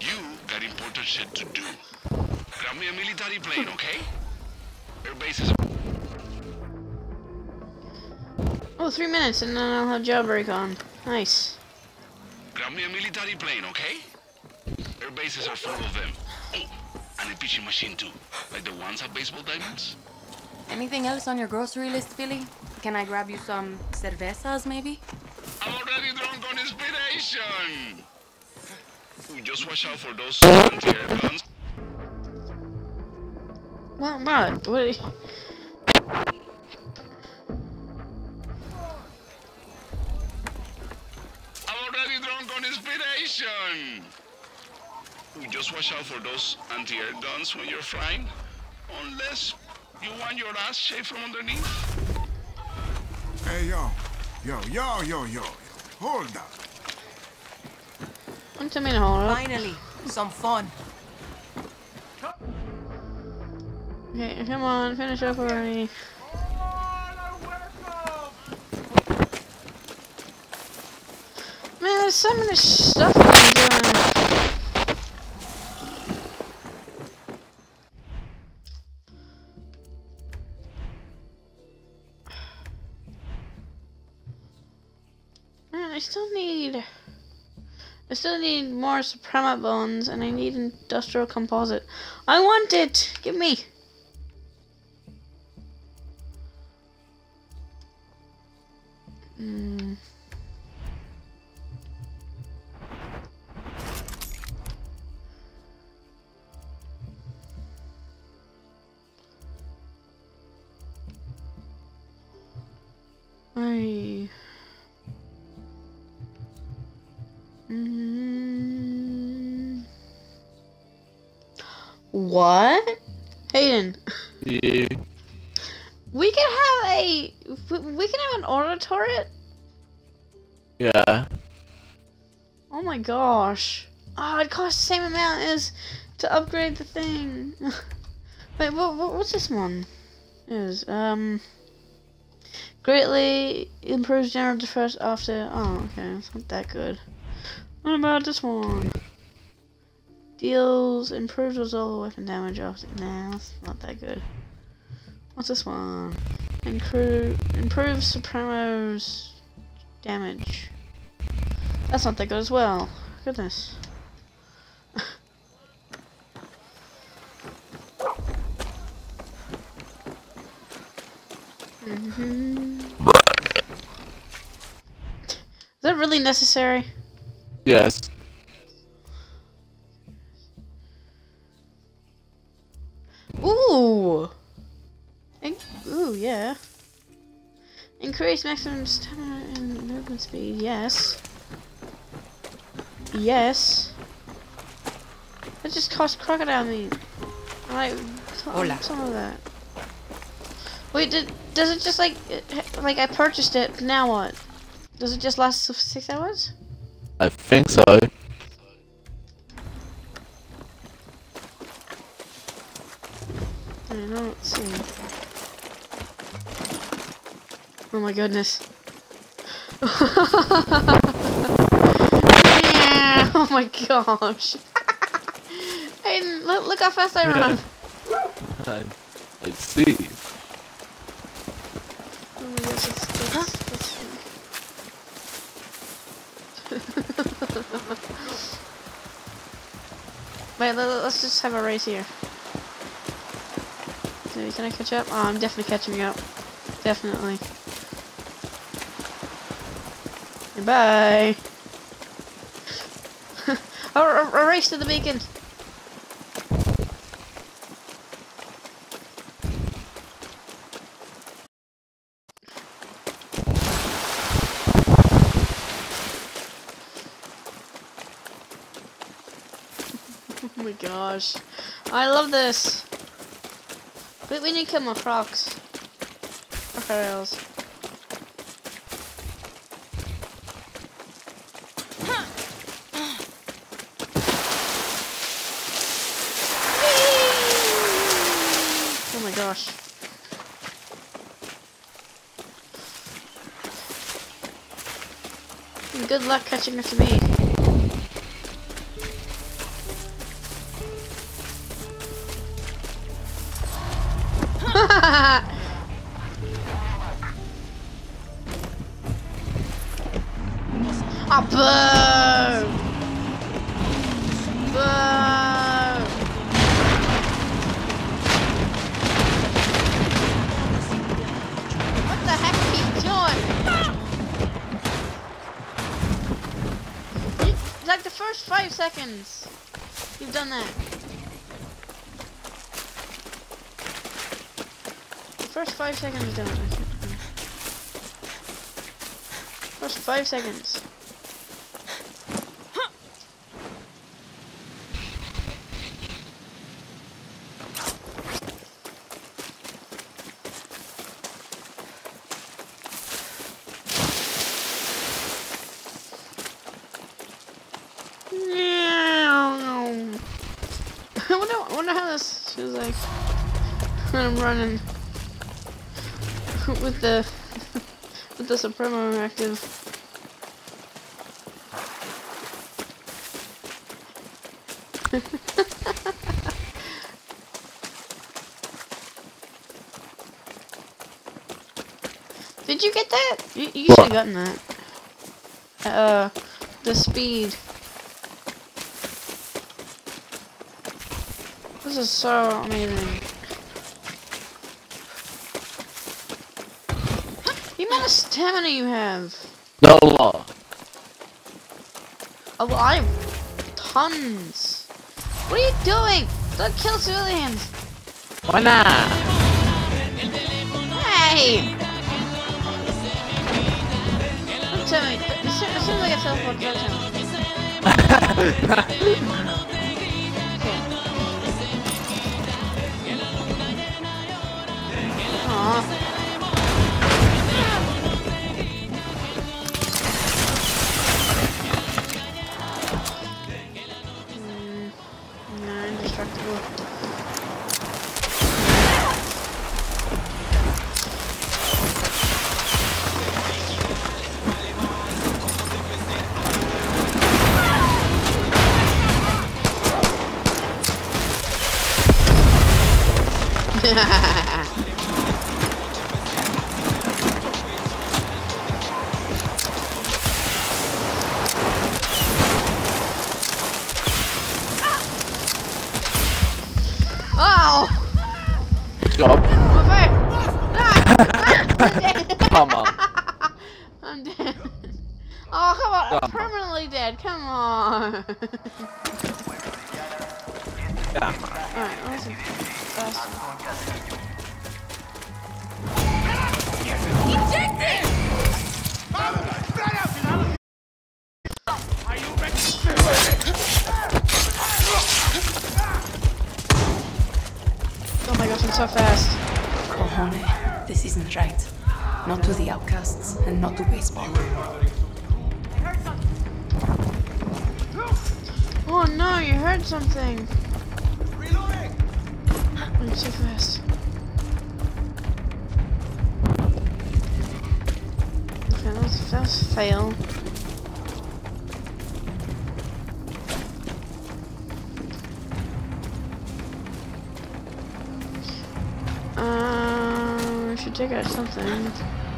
you got important shit to do. Grab me a military plane, okay? Air bases Oh, three minutes and then I'll have jailbreak on. Nice. Grab me a military plane, okay? Air bases are full of them. Oh, and a pitching machine too. Like the ones at baseball diamonds. Anything else on your grocery list, Philly? Can I grab you some cervezas, maybe? I'm already drunk on inspiration! Ooh, just watch out for those anti-air guns. Well, what? What? I'm drunk on inspiration! Just watch out for those anti-air guns when you're flying. Unless You want your ass shaved from underneath? Hey, yo. Yo, yo, yo, yo. Hold up. What do you mean, hold up? Finally, some fun. Okay, come on, finish up already. Man, there's so much stuff I'm doing. Man, I still need... I still need more Suprema bones, and I need industrial composite. I want it! Give me! Hmm. I. Mm. What? Hayden. Yeah. We can have a. We we can have an auto turret. Yeah. Oh my gosh. Oh, it costs the same amount as to upgrade the thing. Wait, what, what what's this one? Is um greatly improves general defense after. Oh, okay, it's not that good. What about this one? Deals improves result weapon damage after. Nah, it's not that good. What's this one? Improve improves Supremo's damage. That's not that good as well. Goodness. Hmm Is that really necessary? Yes. Ooh. In ooh, yeah. Increase maximum stamina and movement speed. Yes. Yes. That just cost crocodile meat. I like some, Hola. some of that. Wait, did does it just like like I purchased it? Now what? Does it just last six hours? I think so. I don't see. Oh my goodness. yeah, oh my gosh. Aiden, look, look how fast I run. I, I see. Oh my gosh, it's, it's, it's... Let's just have a race here. Can I catch up? Oh, I'm definitely catching up. Definitely. Goodbye. a, a, a race to the beacon. Oh my gosh. I love this. But we need to kill more frogs. Crocodiles. Oh my gosh. Good luck catching up to me. seconds. I wonder, I wonder how this feels like when I'm running with the with the Supremo active. Did you get that? You, you should have gotten that. Uh, the speed. This is so amazing. The amount of stamina you have. No law. Oh, well, I have tons. What are you doing? Don't kill civilians. Why not? Hey! As, right. Not to the outcasts, and not to baseball. Oh no, you heard something. I'm so fast. Okay, that was a fail. Take out something.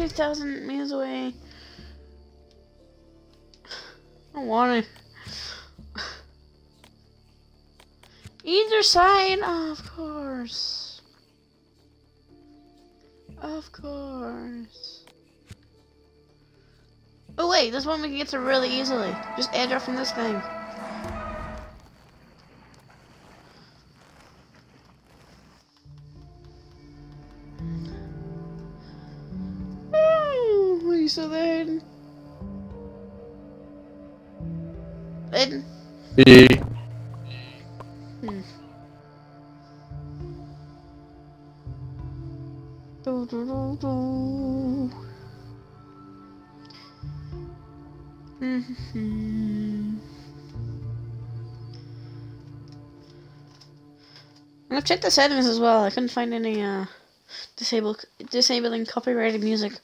2,000 meters away. I don't want it. Either side, oh, of course. Of course. Oh wait, this one we can get to really easily. Just airdrop from this thing. Hmm. Do, do, do, do. Mhm. I've checked the settings as well. I couldn't find any uh disable disabling copyrighted music.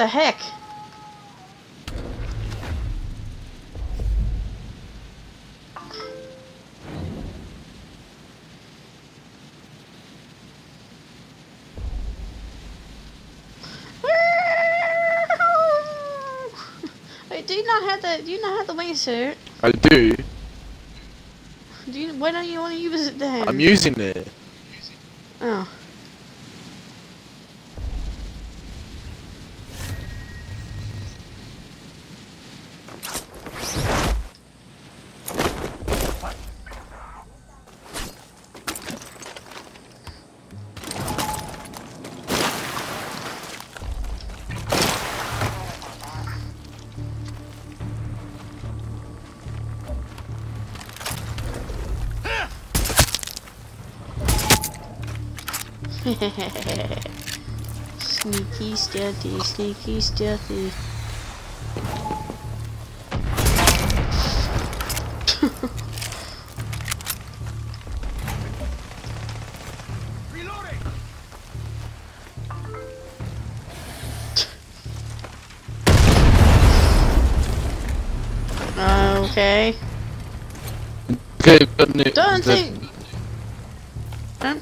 the heck? Wait, do you not have the do you not have the wingsuit? I do. Do you, why don't you want to use it then? I'm using it. sneaky, stealthy, sneaky, stealthy.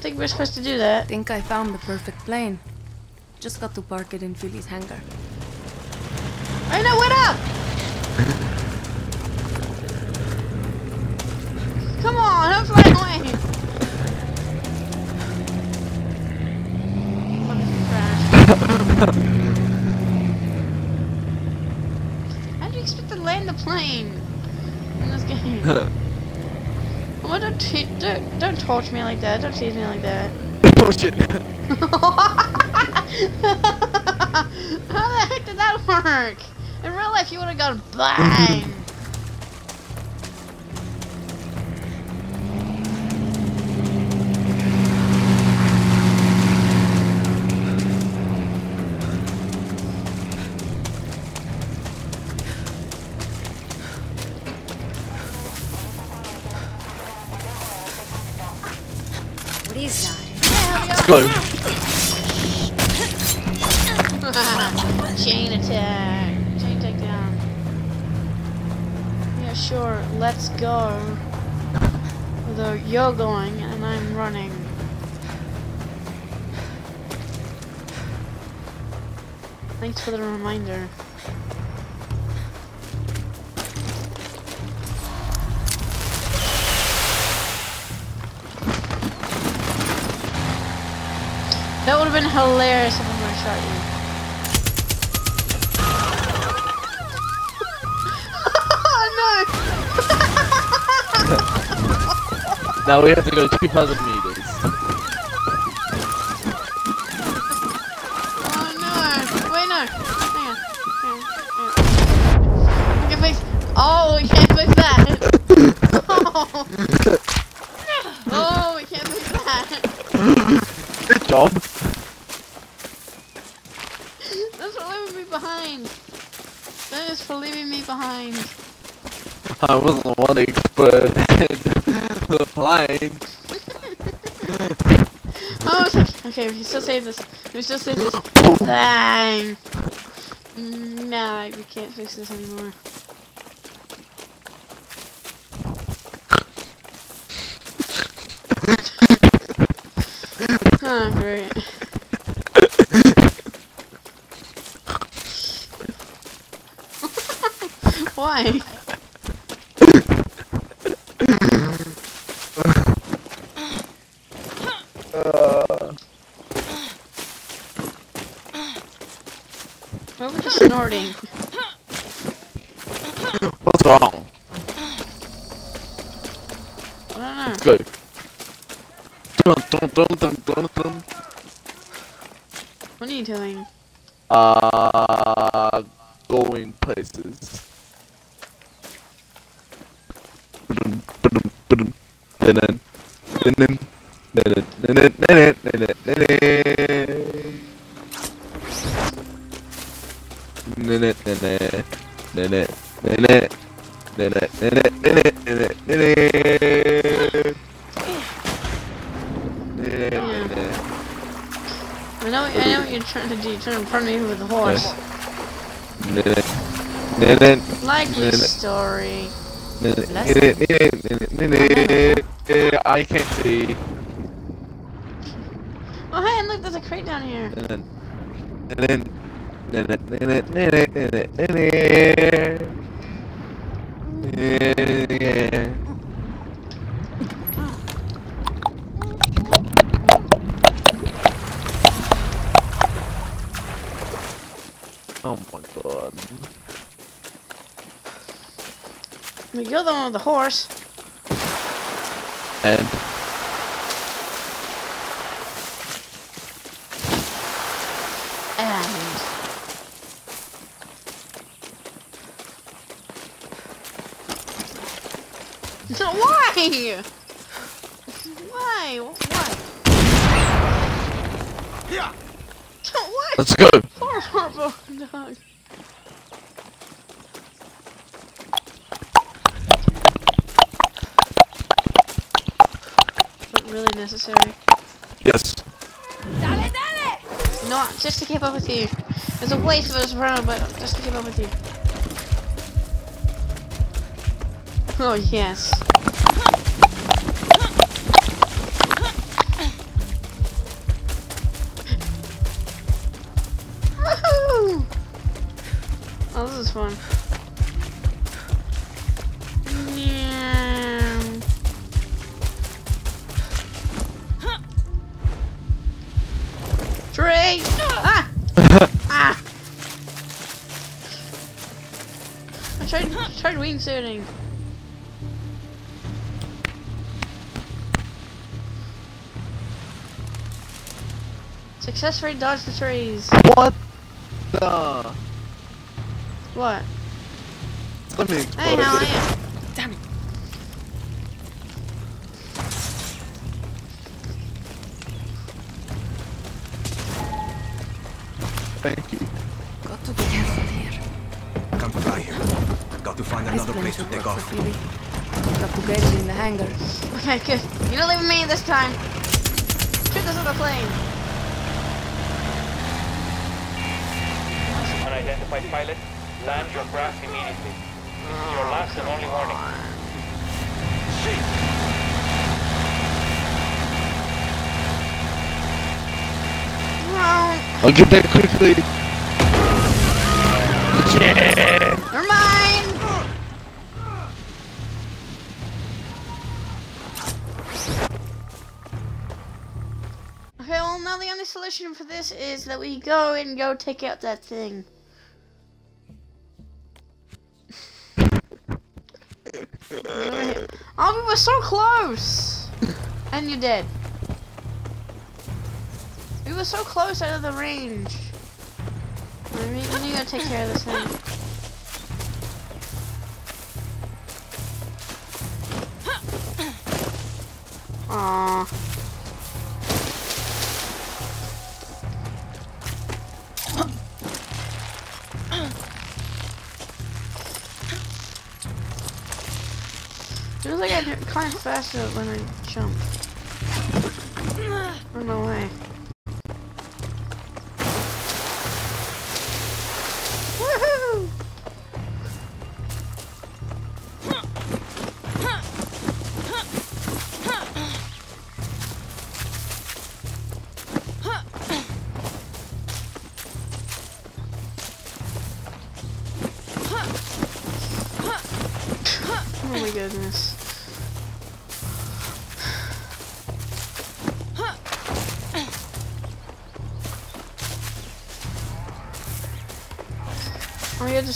Think we're supposed to do that. Think I found the perfect plane. Just got to park it in Philly's hangar. I know, wait up! Don't, don't me like that. Don't tease me like that. oh shit. How the heck did that work? In real life, you would have gone bang. What is that? Let's go. Chain attack. Chain takedown. Yeah, sure. Let's go. Although you're going and I'm running. Thanks for the reminder. Been hilarious if I would have shot you. oh Now we have to go 2,000 meters. Oh no! Wait, no! Hang on. Hang on. Hang on. We can fix. Oh, we can't fix that! oh. oh, we can't fix that! Good job. That's for leaving me behind! That is for leaving me behind. I wasn't the one to explode Oh, okay. we can still save this. We can still save this. Bang! Mm, Nah, we can't fix this anymore. Story. I can't see. Oh, hey, and look, there's a crate down here. And then, and then, Oh my god. You're the wingsuiting. Successfully dodged the trees. What the? What? Let me Hey, how are you? To find This another place to take off. for Got to get in the hangar. Okay, good. You don't leave me this time. Shoot this other plane. Unidentified pilot, land your craft immediately. This is your oh, last and only warning. No. I'll get there quickly. Yeah. Never mind. Solution for this is that we go and go take out that thing. Oh, we were so close! And you're dead. We were so close out of the range. I mean, we need to take care of this thing. Aww. Feels like I climb faster when I jump. Run away. Woohoo!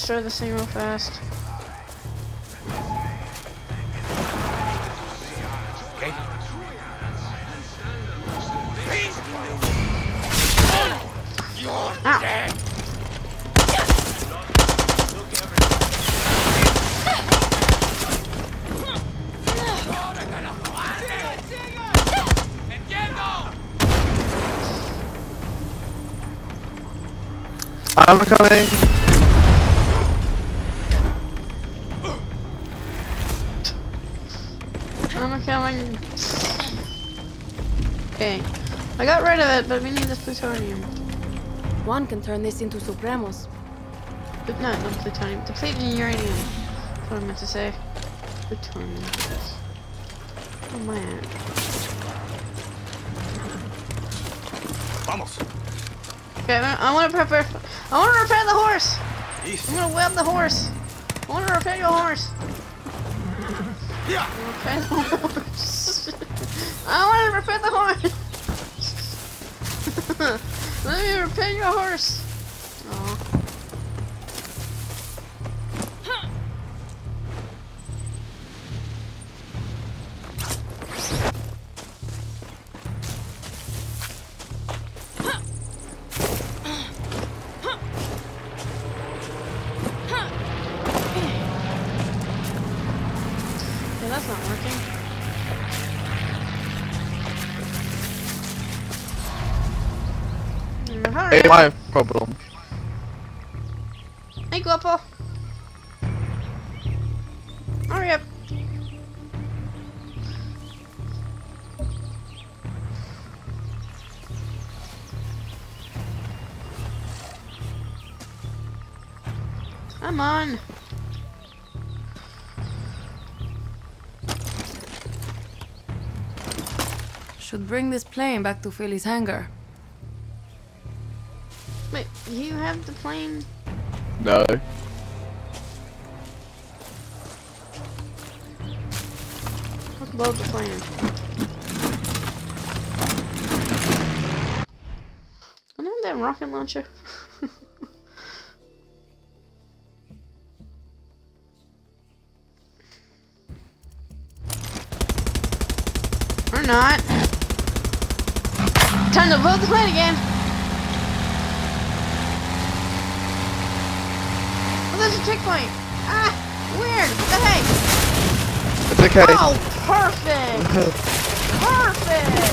Destroy this thing real fast. Okay. I'm coming. Got rid of it, but we need this plutonium. One can turn this into Supremos. But no, not plutonium. Depleted uranium. That's what I meant to say. Plutonium. Where am I? Oh, Vamos. Okay, I want to prepare. I want to repair the horse. I'm gonna weld the horse. I want to repair your horse. Yeah. Repair the horse. I want to repair the horse. Your horse. Problem. Hey, Guapo. Hurry up. Come on. Should bring this plane back to Philly's hangar. Plane? No. Let's load the plane. I know that rocket launcher. or not. Time to load the plane again. Oh, there's a checkpoint. Ah, weird. What the heck? It's okay. Oh, perfect! perfect!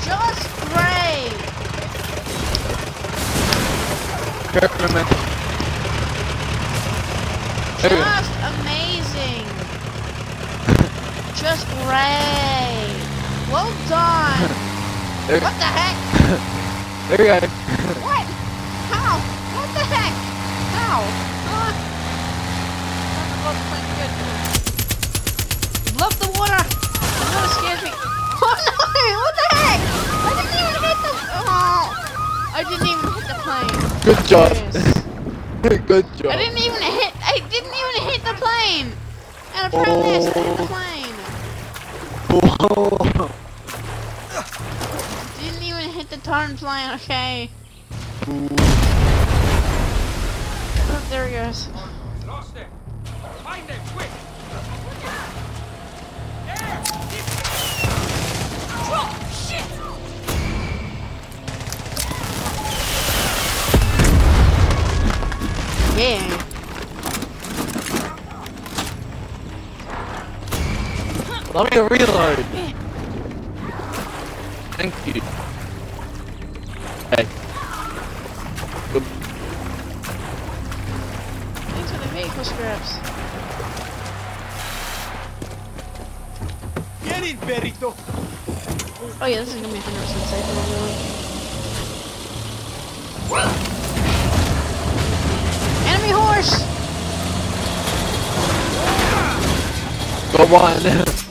Just great! Careful, man. There we go. Just amazing! Just great! Well done! There, What the heck? there we go. What? How? What the heck? How? Huh? Love the water! The water scares me. Oh no! What the heck? I didn't even hit the. Oh! I didn't even hit the plane. Good job. Good job. I didn't even hit. I didn't even hit the plane. And apparently I still hit the oh. plane. Whoa. Didn't even hit the turn plane. Okay. Oh, there he goes. Yeah. Let me reload. Thank you. Hey. Good. Thanks for the vehicle scraps. Get it, Perito. Oh yeah, this is gonna be 100% safe. Enemy horse! Go on.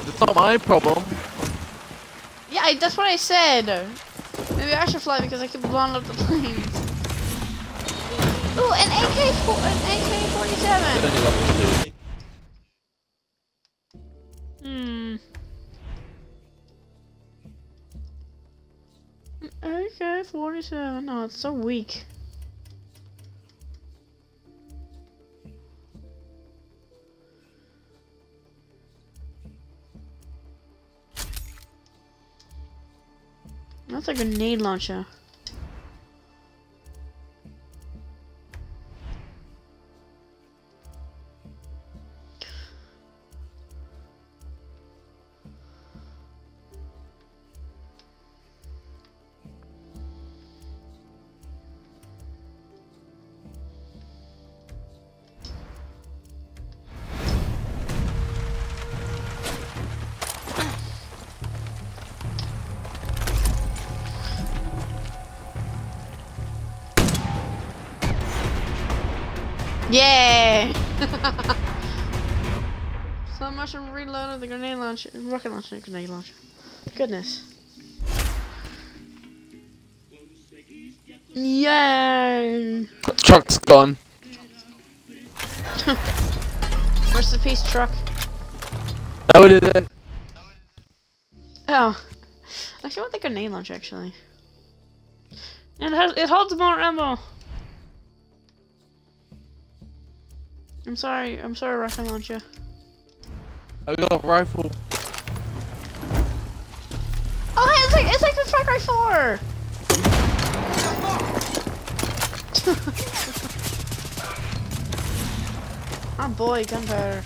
It's not my problem. Yeah, I, that's what I said. Maybe I should fly because I keep blowing up the planes. Ooh, an AK, -4 an AK-47. Hmm. Okay, 47. No, it's so weak. That's a grenade launcher. Yeah! so much reload of the grenade launcher, rocket launcher, grenade launcher. Goodness. Yay! Truck's gone. Where's the piece truck? Oh, it is. Oh. Actually, I want the grenade launcher, actually. And it, has, it holds more ammo. I'm sorry, I'm sorry, rocket launcher. I got a rifle. Oh, hey, it's like, it's like the Far Cry 4! oh boy, gunpowder.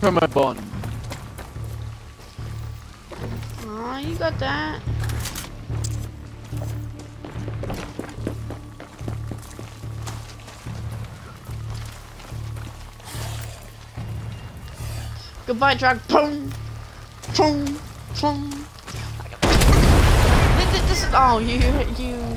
From my bond. You got that. Goodbye, truck. Boom, boom, boom. This, this is oh you you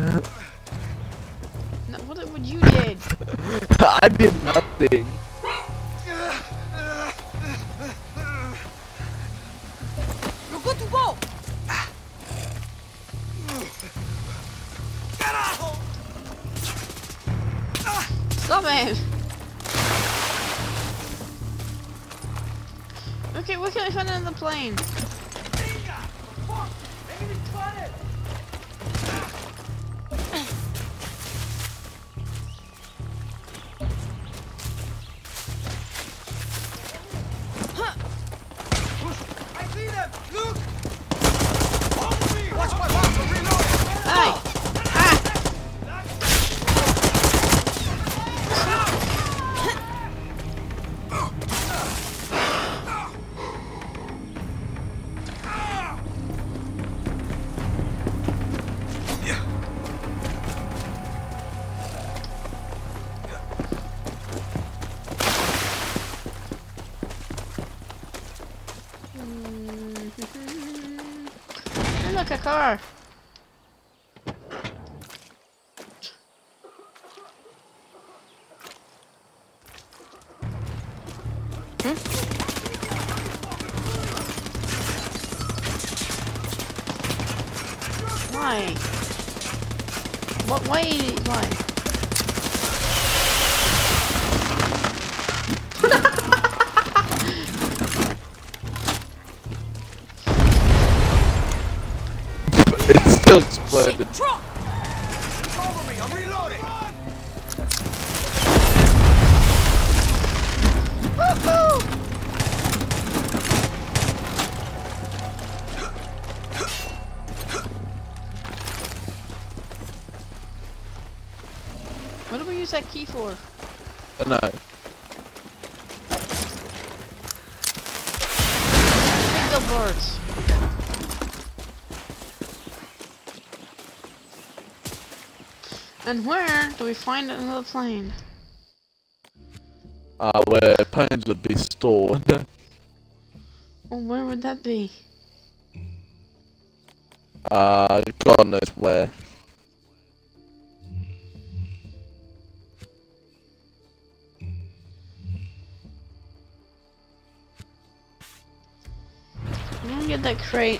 no what, what you did? I'd did we find another plane? Uh, where planes would be stored. Well, where would that be? Uh, God knows where. I'm gonna get that crate.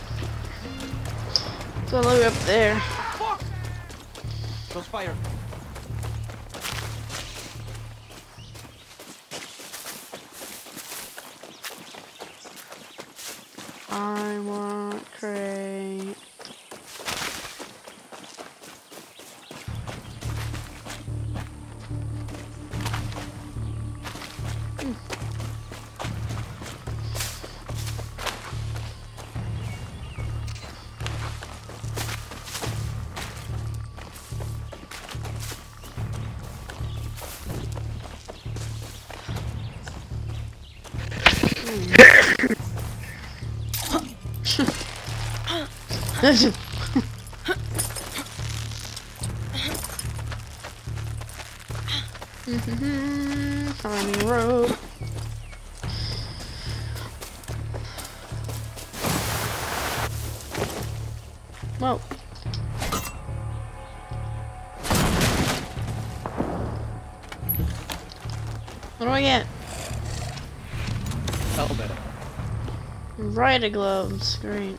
Finding rope. Whoa. What do I get? Helmet. Rider gloves. Great.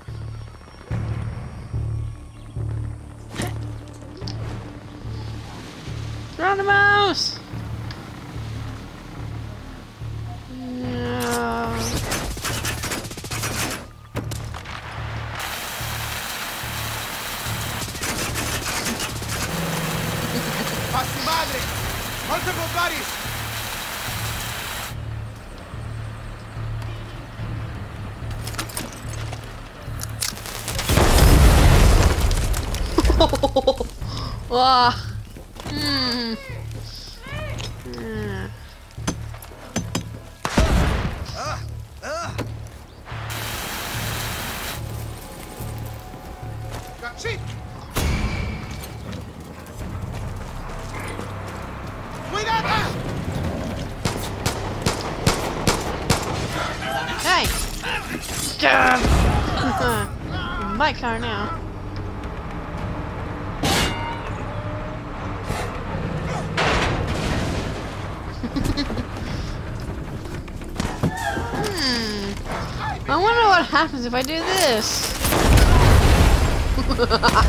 Happens if I do this.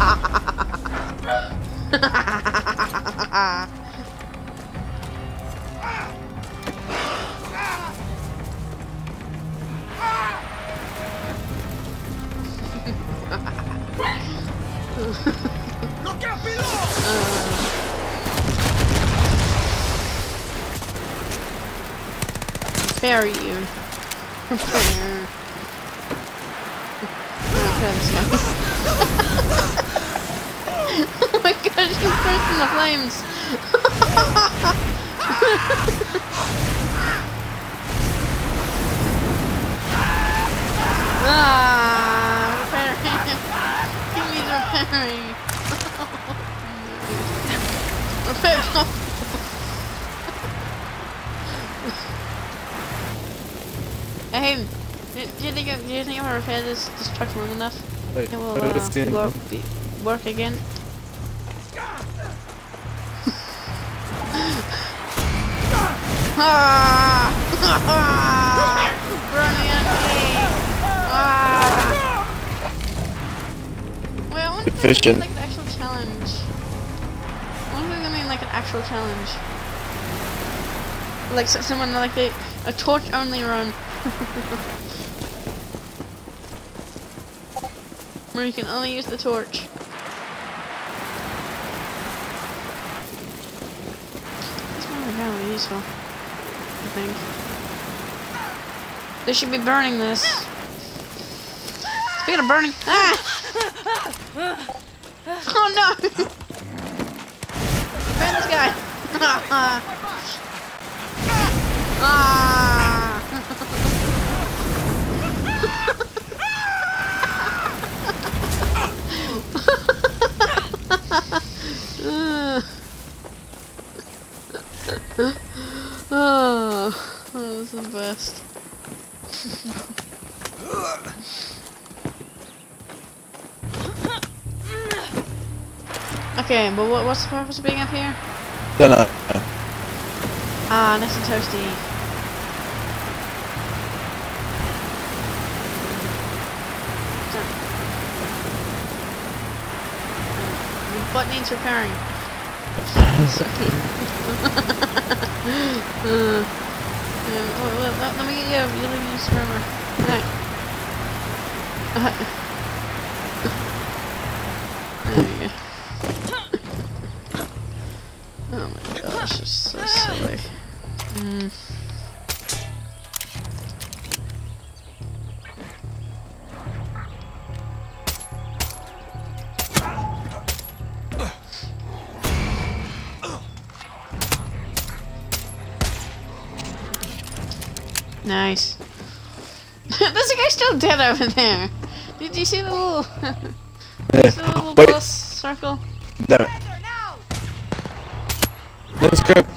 do you think if this this truck long enough, Wait, it will uh, understand. work, work again? ah! Running at me! Ah! Wait, I wonder if that's Efficient. like the actual challenge. I wonder if they mean like an actual challenge. Like so- someone like a, a torch only run. where you can only use the torch. This one would probably useful, I think. They should be burning this. Speaking of burning, ah! Oh no! what, what's the purpose of being up here? Don't know. Ah, nice and toasty. Your butt needs repairing. uh, yeah, well, let, let me get you. You leave me this Mm. Nice. There's a guy still dead over there. Did you see the little, the little Wait. plus circle? It. Let's go.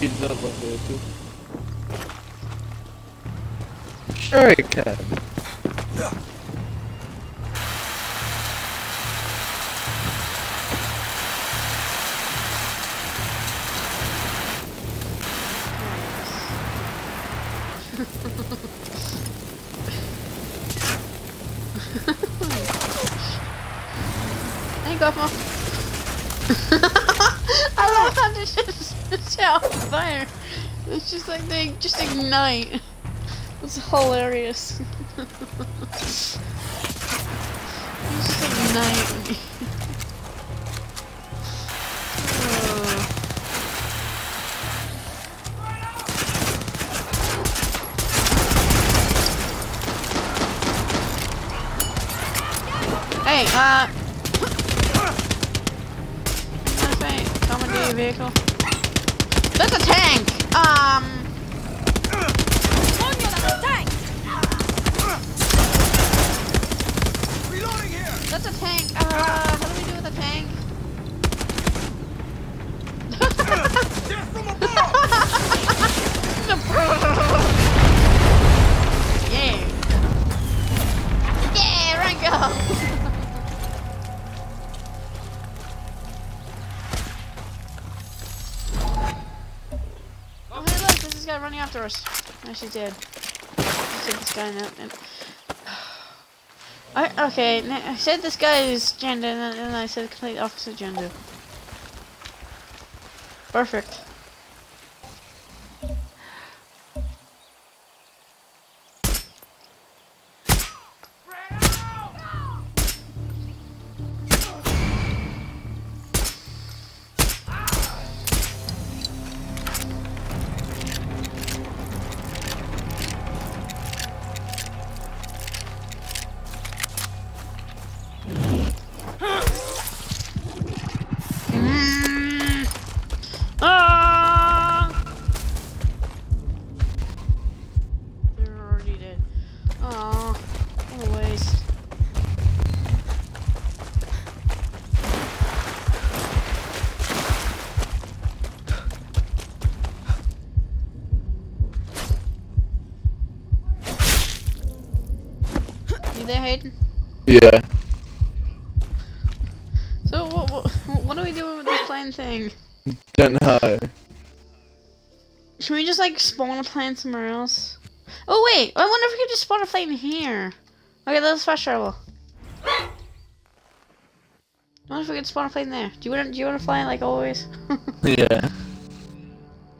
Cannot be done with it. Sure it can. Ignite. It's hilarious. Take this guy. I, okay, I said this guy is gender, and then I said complete opposite gender. Perfect. Spawn a plane somewhere else? Oh wait, I wonder if we could just spawn a plane here. Okay, that's fast travel. I wonder if we could spawn a plane there. Do you want to? Do you want to fly like always? Yeah.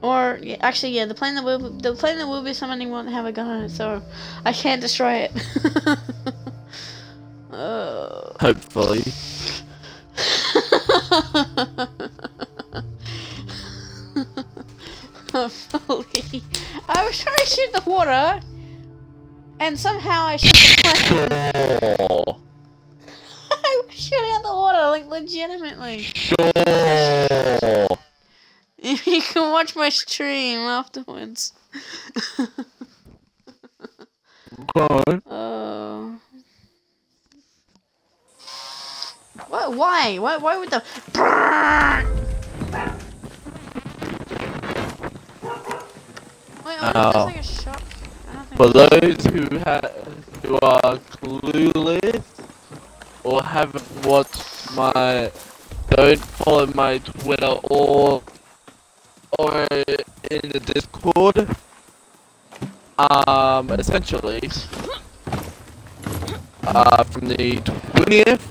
Or yeah, actually, yeah, the plane that will the plane that will be summoning won't have a gun on it, so I can't destroy it. uh. Hopefully. Was trying to shoot the water, and somehow I shot the plane. I was shooting at the water, like legitimately. Sure. You can watch my stream afterwards. God. Oh. What? Why? Why? Why would the? Wait, I Ow. wonder if there's like a shop. I don't For those who ha who are clueless or haven't watched my, don't follow my Twitter or or in the Discord. Um, essentially, uh, from the twentieth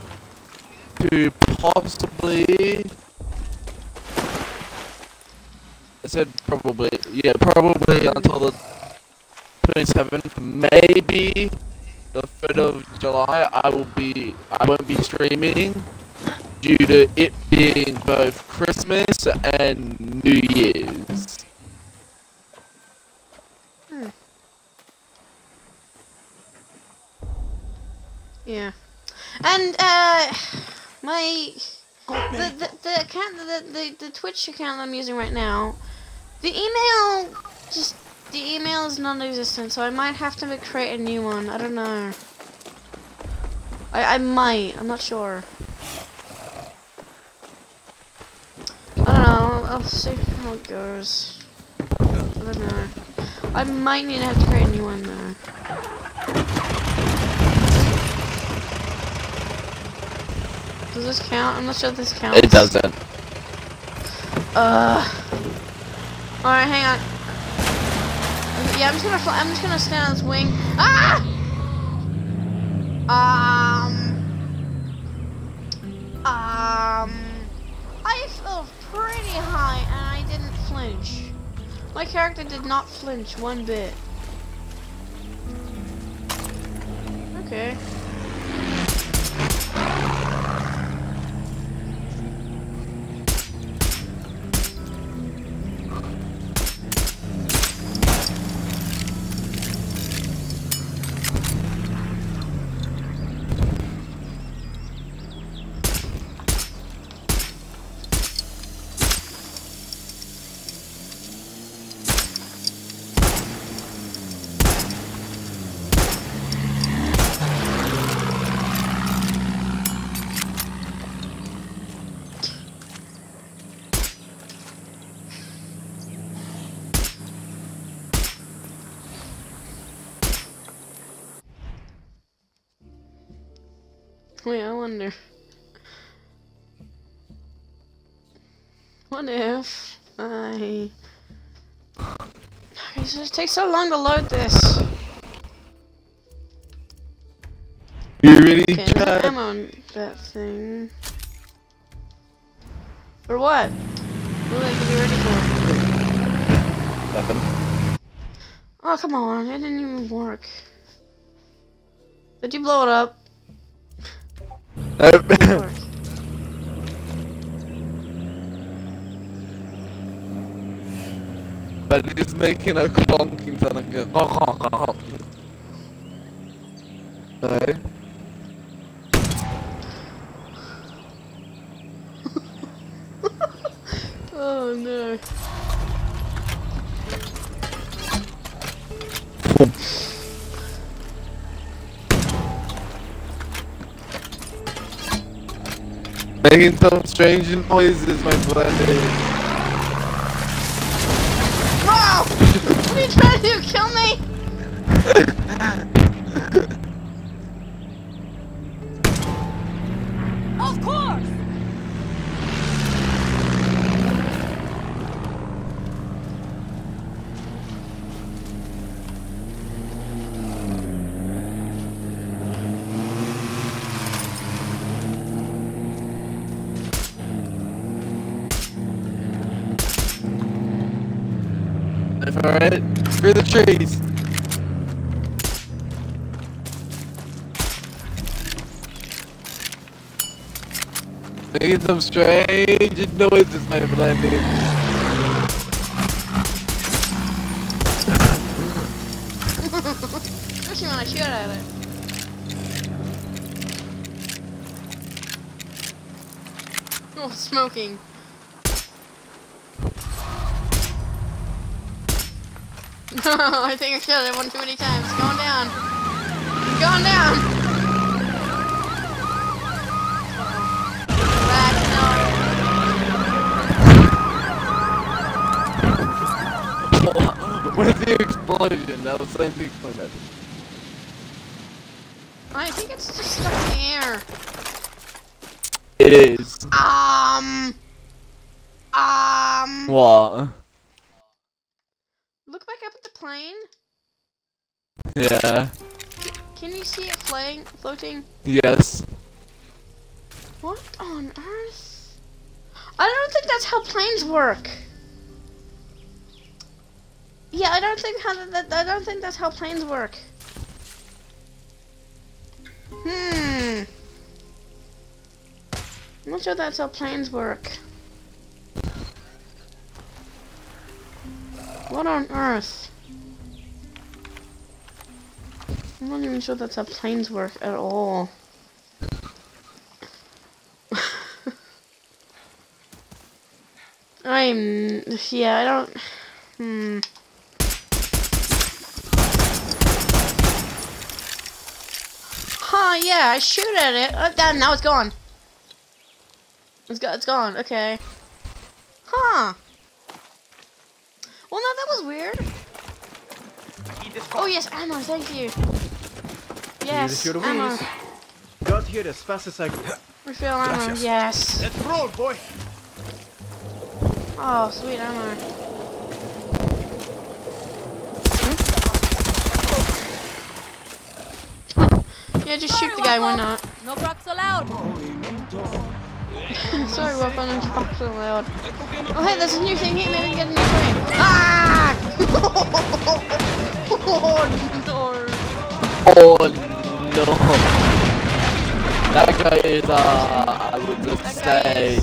to possibly. I said probably, yeah, probably until the 27th, maybe the 3rd of July, I will be, I won't be streaming due to it being both Christmas and New Year's. Hmm. Yeah. And uh my the the, the account the, the the Twitch account I'm using right now, the email just the email is non-existent, so I might have to create a new one. I don't know. I I might. I'm not sure. I don't know. I'll, see how it goes. I don't know. I might need to have to create a new one though. Does this count? I'm not sure if this counts. It doesn't. Uh. All right, hang on. Yeah, I'm just gonna fly. I'm just gonna stand on this wing. Ah! Um. Um. I fell pretty high and I didn't flinch. My character did not flinch one bit. Okay. Wait, I wonder. What if I... It just takes so long to load this. You really Okay, there's tried. ammo on that thing. For what? What will I be ready for? Nothing. Oh, come on, it didn't even work. Did you blow it up? Nope. but it is making a clonking sound like a No. Oh no. Making some strange noises, my friend. Wow! what are you trying to do? Kill me? Alright, through the trees. Making some strange noises, my friend. Especially when I shoot at it. Oh, smoking. I think I shot it one too many times. Going down. Going down. What is the explosion? That was like the explosion. I think it's just stuck in the air. It is. Um. Um. What? Look back up at the plane. Yeah. Can you see it flying, floating? Yes. What on earth? I don't think that's how planes work. Yeah, I don't think how that. I don't think that's how planes work. Hmm. I'm not sure that's how planes work. What on earth? I'm not even sure that's how planes work at all. I'm yeah, I don't hmm. Huh, yeah, I shoot at it. Oh, damn, now it's gone. It's go it's gone, okay. Huh. Well no, that was weird. Oh yes, ammo, thank you. Yes, Here to ammo. Got here as fast as I could. Refill ammo, Gracias. yes. Let's roll, boy. Oh, sweet ammo. Yeah, just shoot the guy, why not? No procs allowed. Sorry, we're running fuck so loud. Oh, hey, there's a new thing here. Maybe we can get a new plane. Ah! oh, no. Oh no. That guy is, uh, I would just say.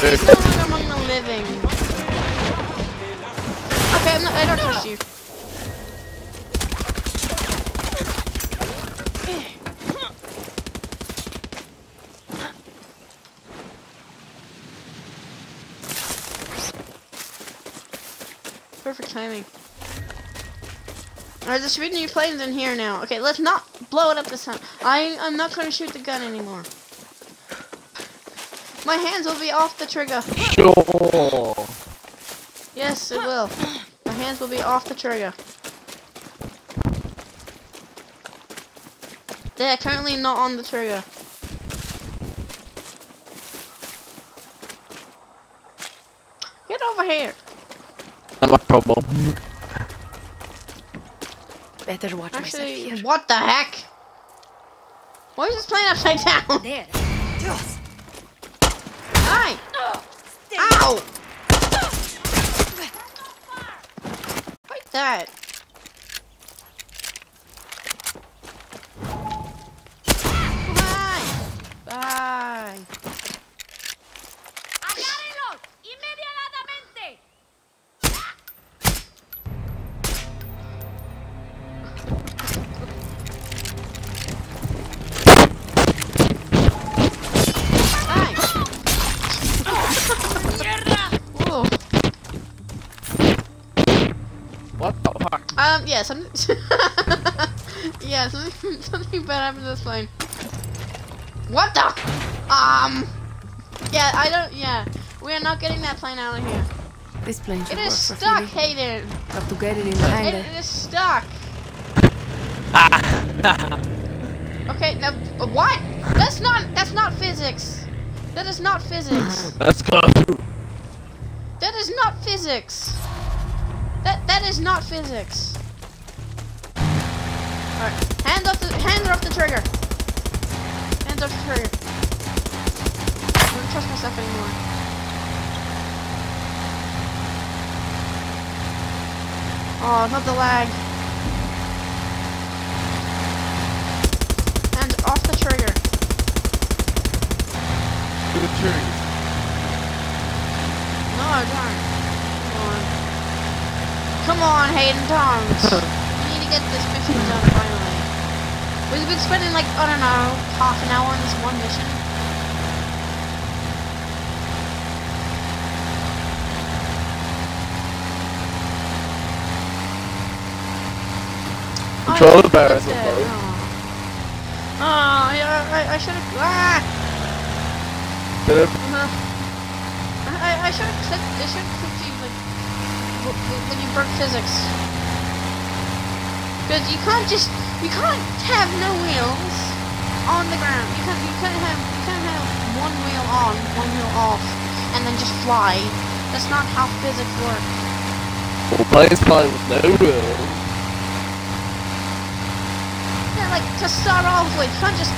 He's no longer among the living. Okay, not, I don't trust you. Perfect timing. Alright, three new planes in here now. Okay, let's not blow it up this time. I, I'm not going to shoot the gun anymore. My hands will be off the trigger. Sure. Yes, it will. My hands will be off the trigger. They're currently not on the trigger. Get over here. Not my problem. Better watch myself Actually, here. what the heck? Why is this plane upside down? There. Hi! Ow! Like that. Bye! Bye! Um, yeah, something. yeah, something, something bad happened to this plane. What the? Um. Yeah, I don't. Yeah, we are not getting that plane out of here. This plane should It work stuck, Philly. Hayden. Have to get it in the It, it is stuck. okay, now uh, what? That's That's not that's not physics. That is not physics. That's Kazu. That is not physics. That that is not physics. Alright, hand off the hand off the trigger. Hands off the trigger. I don't trust myself anymore. Oh, not the lag. Hands off the trigger. To the tree. No, don't. Come on. Come on, Hayden Tongs. we get this mission done finally. We've been spending like, I don't know, half an hour on this one mission. Control the barrel. Oh, oh yeah, I, I should have. Ah! Did it? Uh, I, I should have clicked. I should have clicked you like when you broke physics. Because you can't just you can't have no wheels on the ground. You can't you can't have you can't have one wheel on, one wheel off, and then just fly. That's not how physics work. Well, planes fly with no wheels. Yeah, like to start off with, you can't just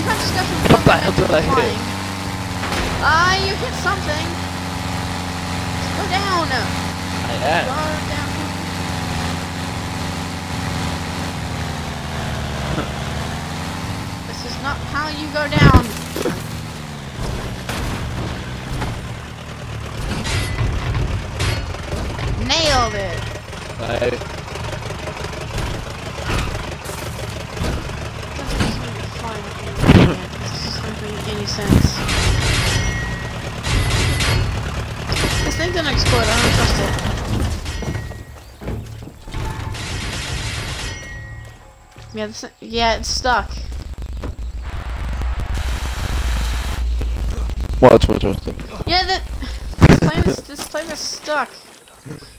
you can't just go from What the hell did I hit? flying. Ah, you hit something. Go down. I am. Go down. Not how you go down. Nailed it. Make any sense. This thing didn't explode, I don't trust it. Yeah, yeah, it's stuck. Watch, watch, watch. Yeah, that this plane is this plane is stuck.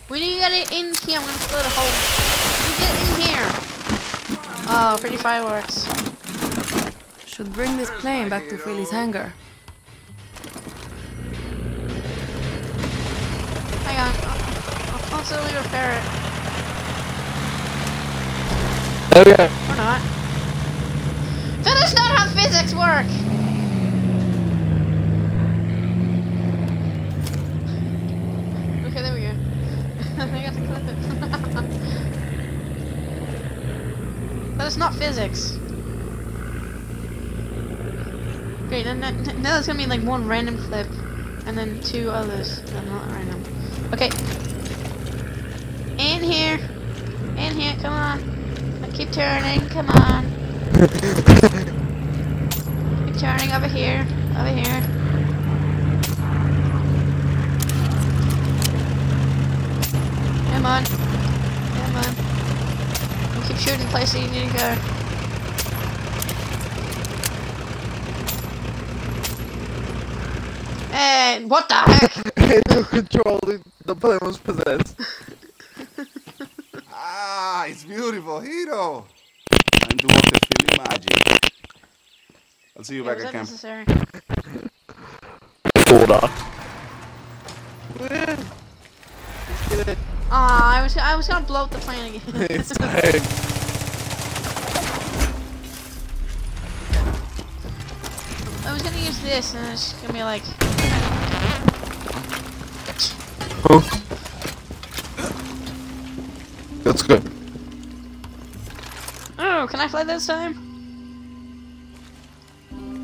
We need to get it in here. I'm gonna split a hole. We get it in here. Oh, pretty fireworks. Should bring this plane back to Philly's hangar. Hang on. I'll, I'll constantly repair it. There we go. Or not. That is not how physics work! Okay, there we go. I think I have to clip it. that is physics. Then then- then now there's gonna be like one random clip, and then two others not random. Okay. In here. In here, come on. Keep turning, come on. Keep turning over here, over here. Come on. Come on. You keep shooting you need to go. Hey, what the heck? it took control, the, the plane was possessed. Ah, it's beautiful, Hiro. Time to work the Philly magic. I'll see you Yeah, back at camp. necessary? Sorta. Ah, I was I was gonna blow up the plane again. I was gonna use this, and it's gonna be like. Oh. That's good. Oh, can I fly this time?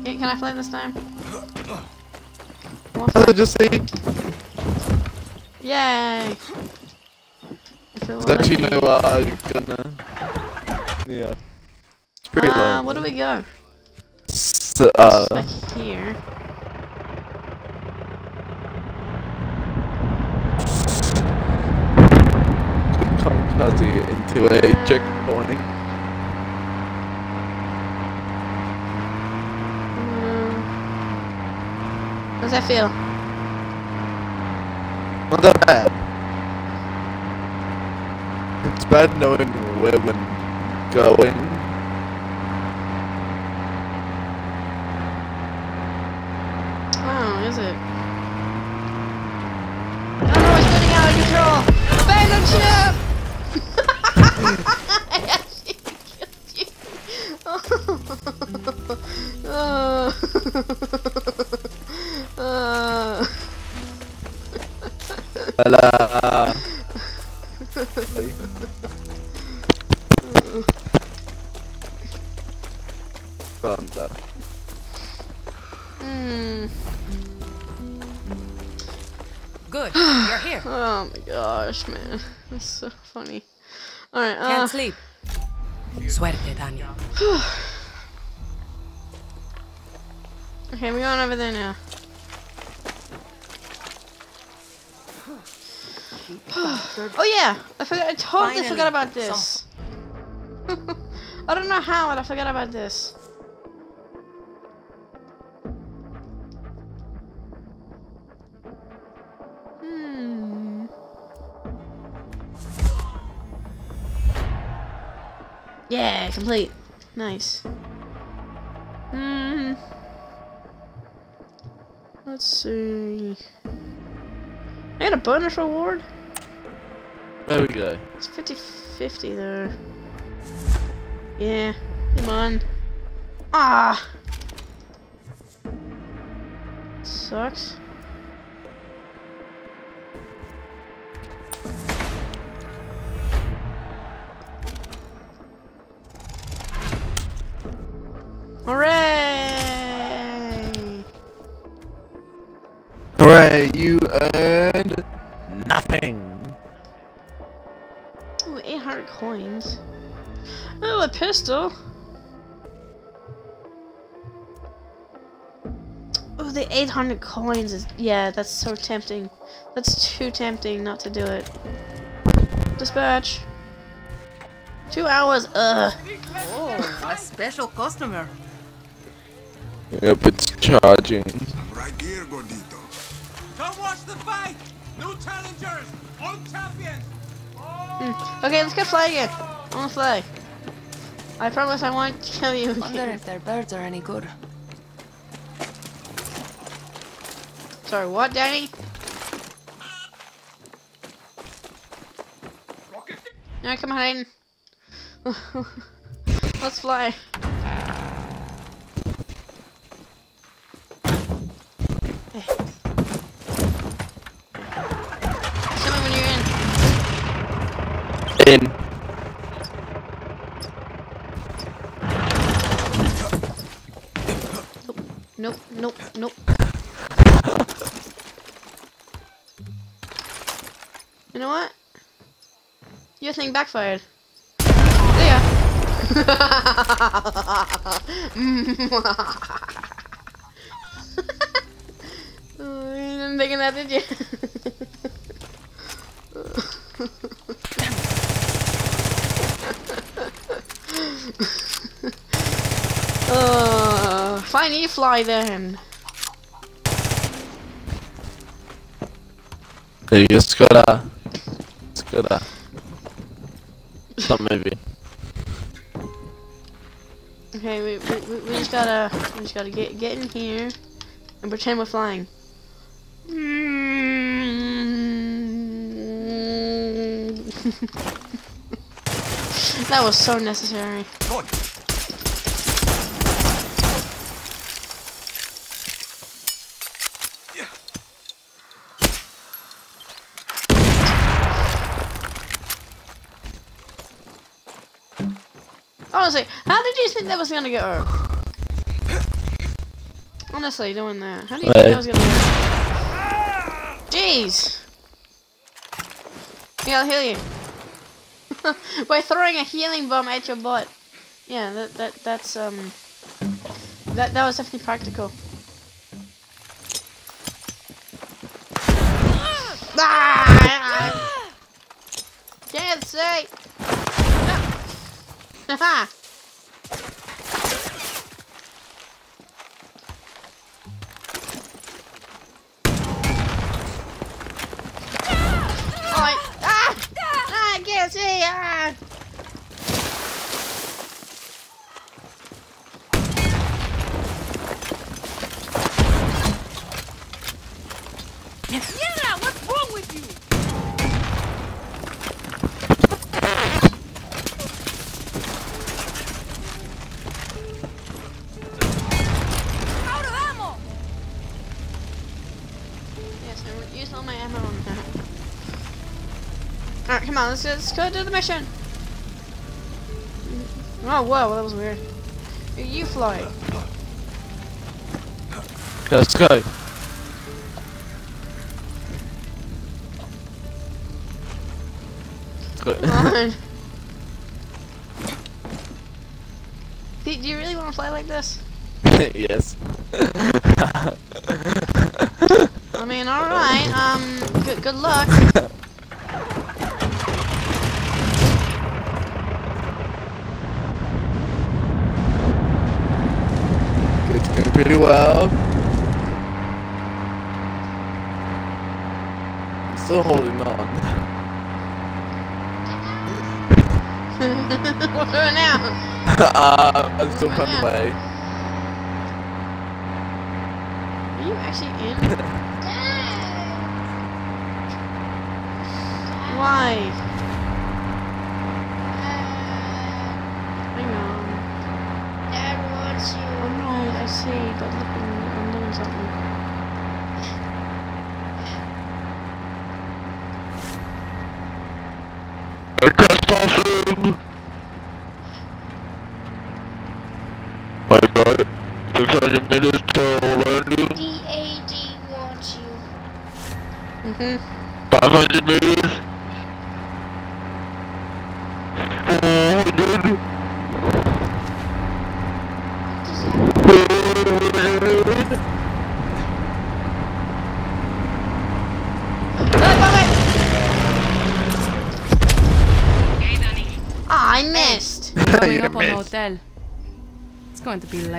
Yeah, can I fly this time? One How fly. did you? Yay! If it will That you me- know what I'm gonna. Yeah. It's pretty Uh, low. where do we go? Uh, Like here. kamikaze into a checkpoint. Mm. How's that feel? Not that bad. It's bad knowing where we're going. is it? Oh no, it's getting out of control! Abandon ship! uh, uh, Hola. Pronto. Gosh, man. That's so funny. Alright, uh. Can't sleep. Suerte, Daniel. okay, we're going over there now. oh yeah, I forgot. I totally Finally, forgot about this. I don't know how, but I forgot about this. Yeah, complete. Nice. Hmm. Let's see. I got a bonus reward? There we go. It's 50 50 there. Yeah, come on. Ah! Sucks. Hooray! Hooray, you earned nothing. Ooh, 800 coins. Oh, a pistol. Oh, the 800 coins is. Yeah, that's so tempting. That's too tempting not to do it. Dispatch. Two hours, ugh. Oh, a special customer. Yep, it's charging. Right here, gordito. Come watch the fight! New challengers! Old champions! Hmm. Okay, let's get fly again. I wanna fly. I promise I won't kill you I Wonder if their birds are any good. Sorry, what, Dani? Alright, come on, Aiden. Let's fly. When you're in. In. Nope, nope, nope. You know what? Your thing backfired. See ya. oh, you didn't think of that, did you? uh, fine, you fly then. You just gotta. Just gotta. Stop moving. Okay, we, we, we just gotta we just gotta get get in here and pretend we're flying. Mm. that was so necessary. Honestly, how did you think that was gonna go? Honestly, doing that. How do you think that was gonna go? Jeez! Yeah, I'll heal you. By throwing a healing bomb at your butt. Yeah, that that that's um that that was definitely practical. Ah! Can't say. Haha. come on, let's, let's go do the mission. Oh, whoa, that was weird. You fly. Let's go. Come do, do you really want to fly like this? yes. I mean, alright, um, good, good luck. I'm so fucking way.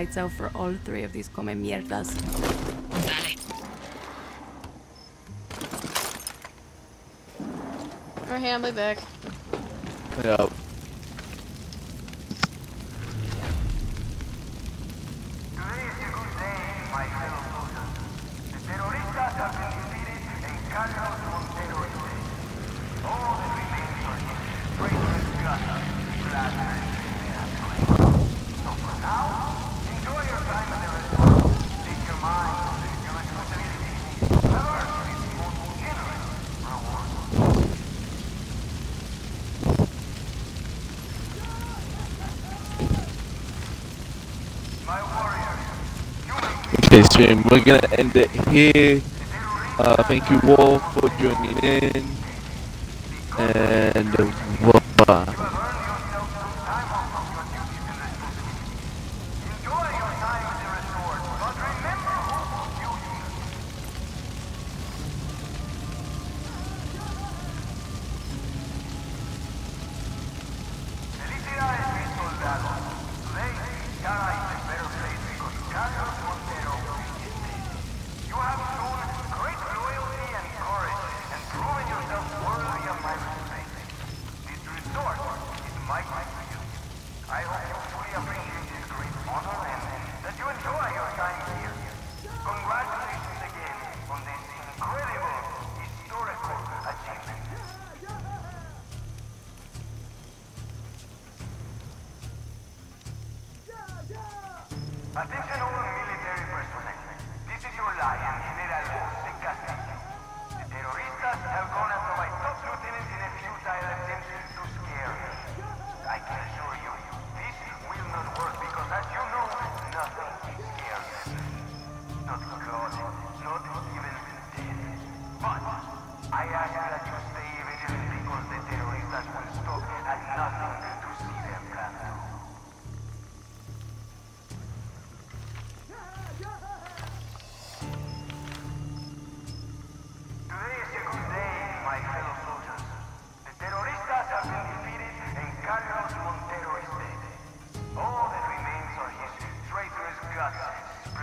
lights out for all three of these come mierdas. Dale. Alright, I'm back. today's stream. We're gonna end it here. Uh, thank you all for joining in, and. Uh,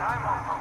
time over.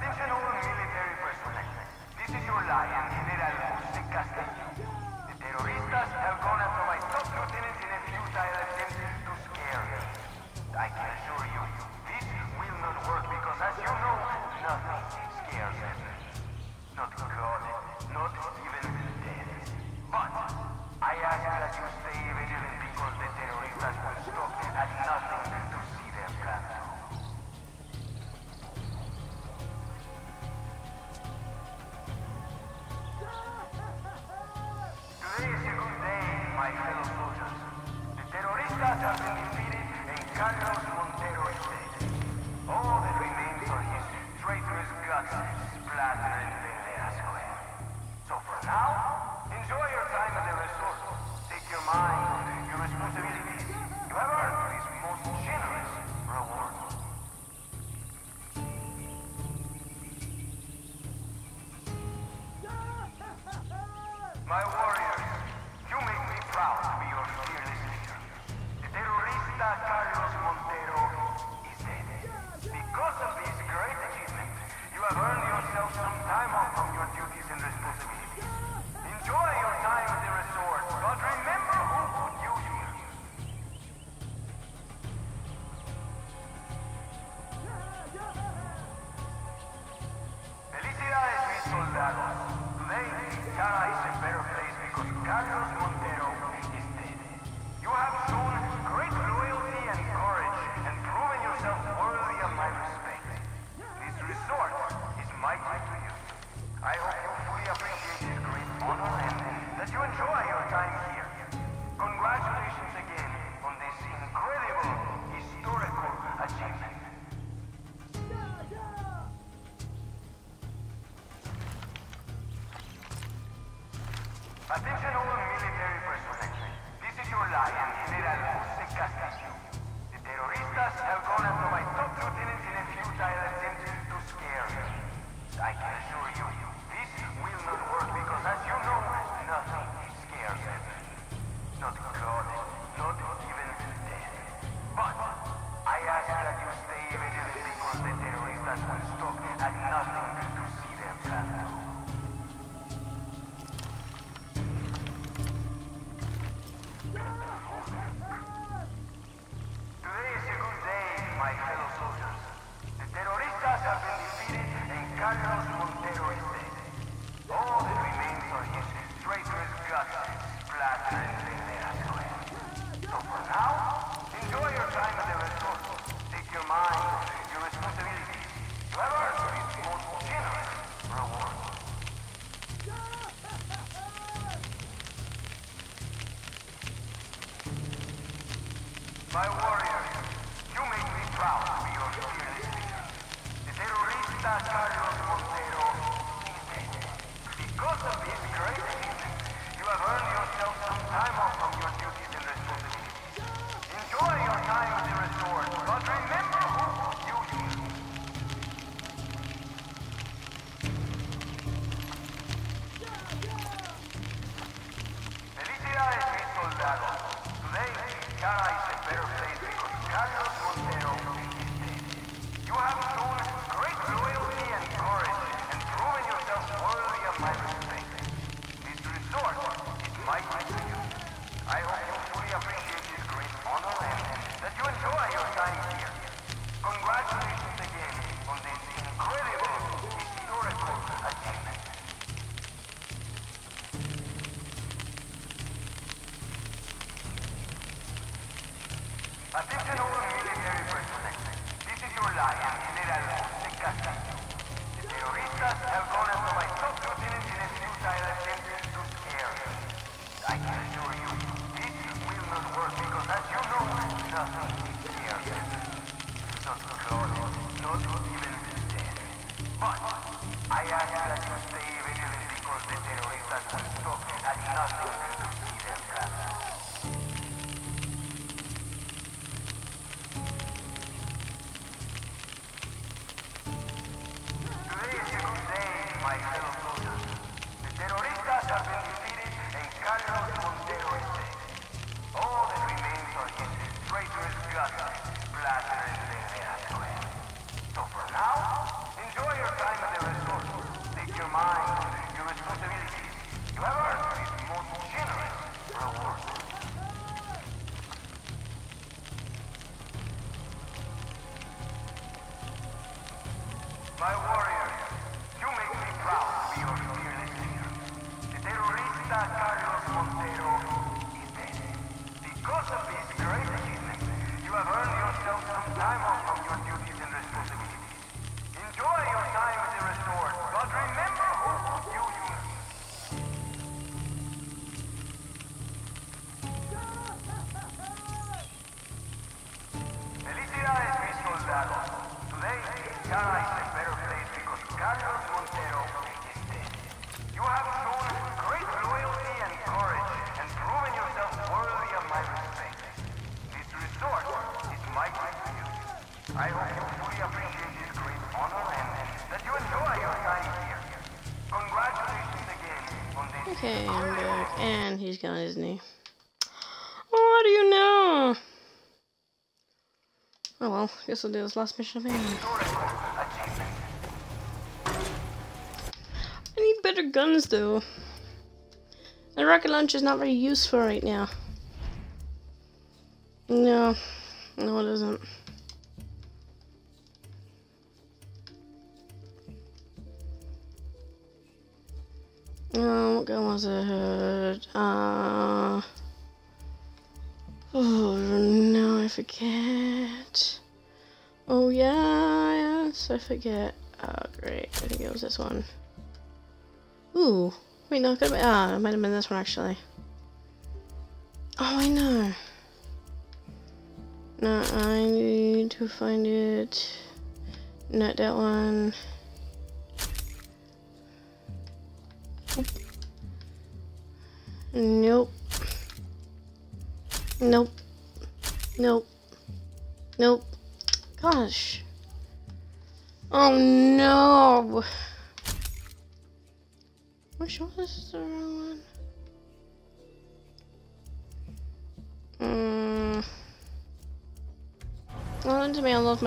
Attention and he's got his knee. Oh, what do you know? Oh well, guess I'll do this last mission of. I need better guns though. The rocket launcher is not very useful right now. forget. Oh, great. I think it was this one. Ooh. Wait, no, could be. Ah, it might have been this one, actually. Oh, I know. No, I need to find it. Not that one.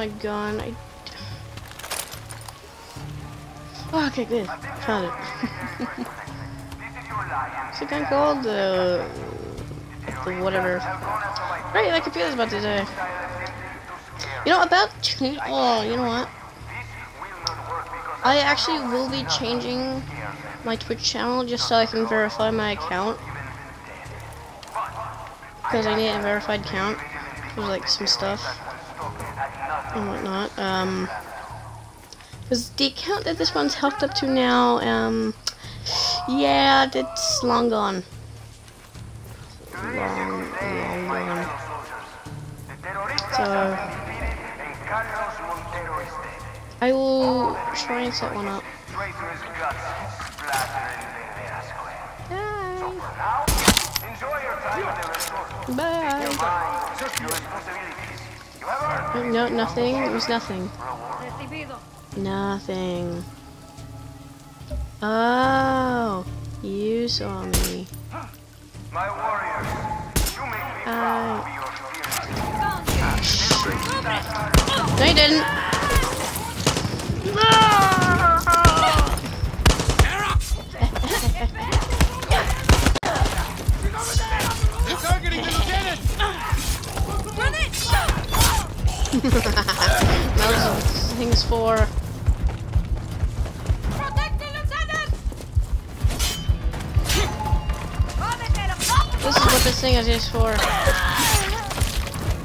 My gun. I. Oh, okay, good. Found it. What's the gun called? The. The whatever. Right, my computer's about to die. You know, about. Oh, you know what? I actually will be changing my Twitch channel just so I can verify my account. Because I need a verified account There's like some stuff and whatnot. Um, because the account that this one's hooked up to now, um, yeah, that's long gone. Long, long gone. So, I will try and set one up. No, nothing. It was nothing. Nothing. Oh, you saw me. My warriors, you make me Uh, proud no, you didn't. You're targeting the lieutenant! Run it! that was things for. Protect the lieutenant! This is what this thing is used for.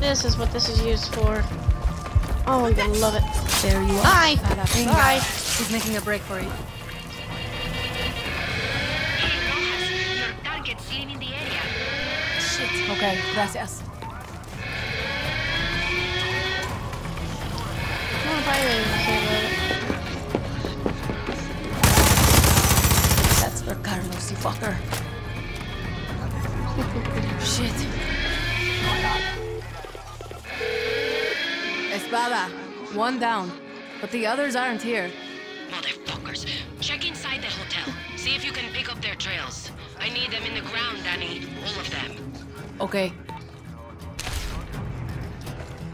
This is what this is used for. Oh, I'm gonna love it. There you are. Hi. Bada bing. Bye. He's making a break for it. Your target's seen in the area. Shit. Okay, gracias. Come on, fire it. Say about it. That's for Carlos, you fucker. Shit. Espada, one down. But the others aren't here. Motherfuckers. Check inside the hotel. See if you can pick up their trails. I need them in the ground, Dani. All of them. Okay.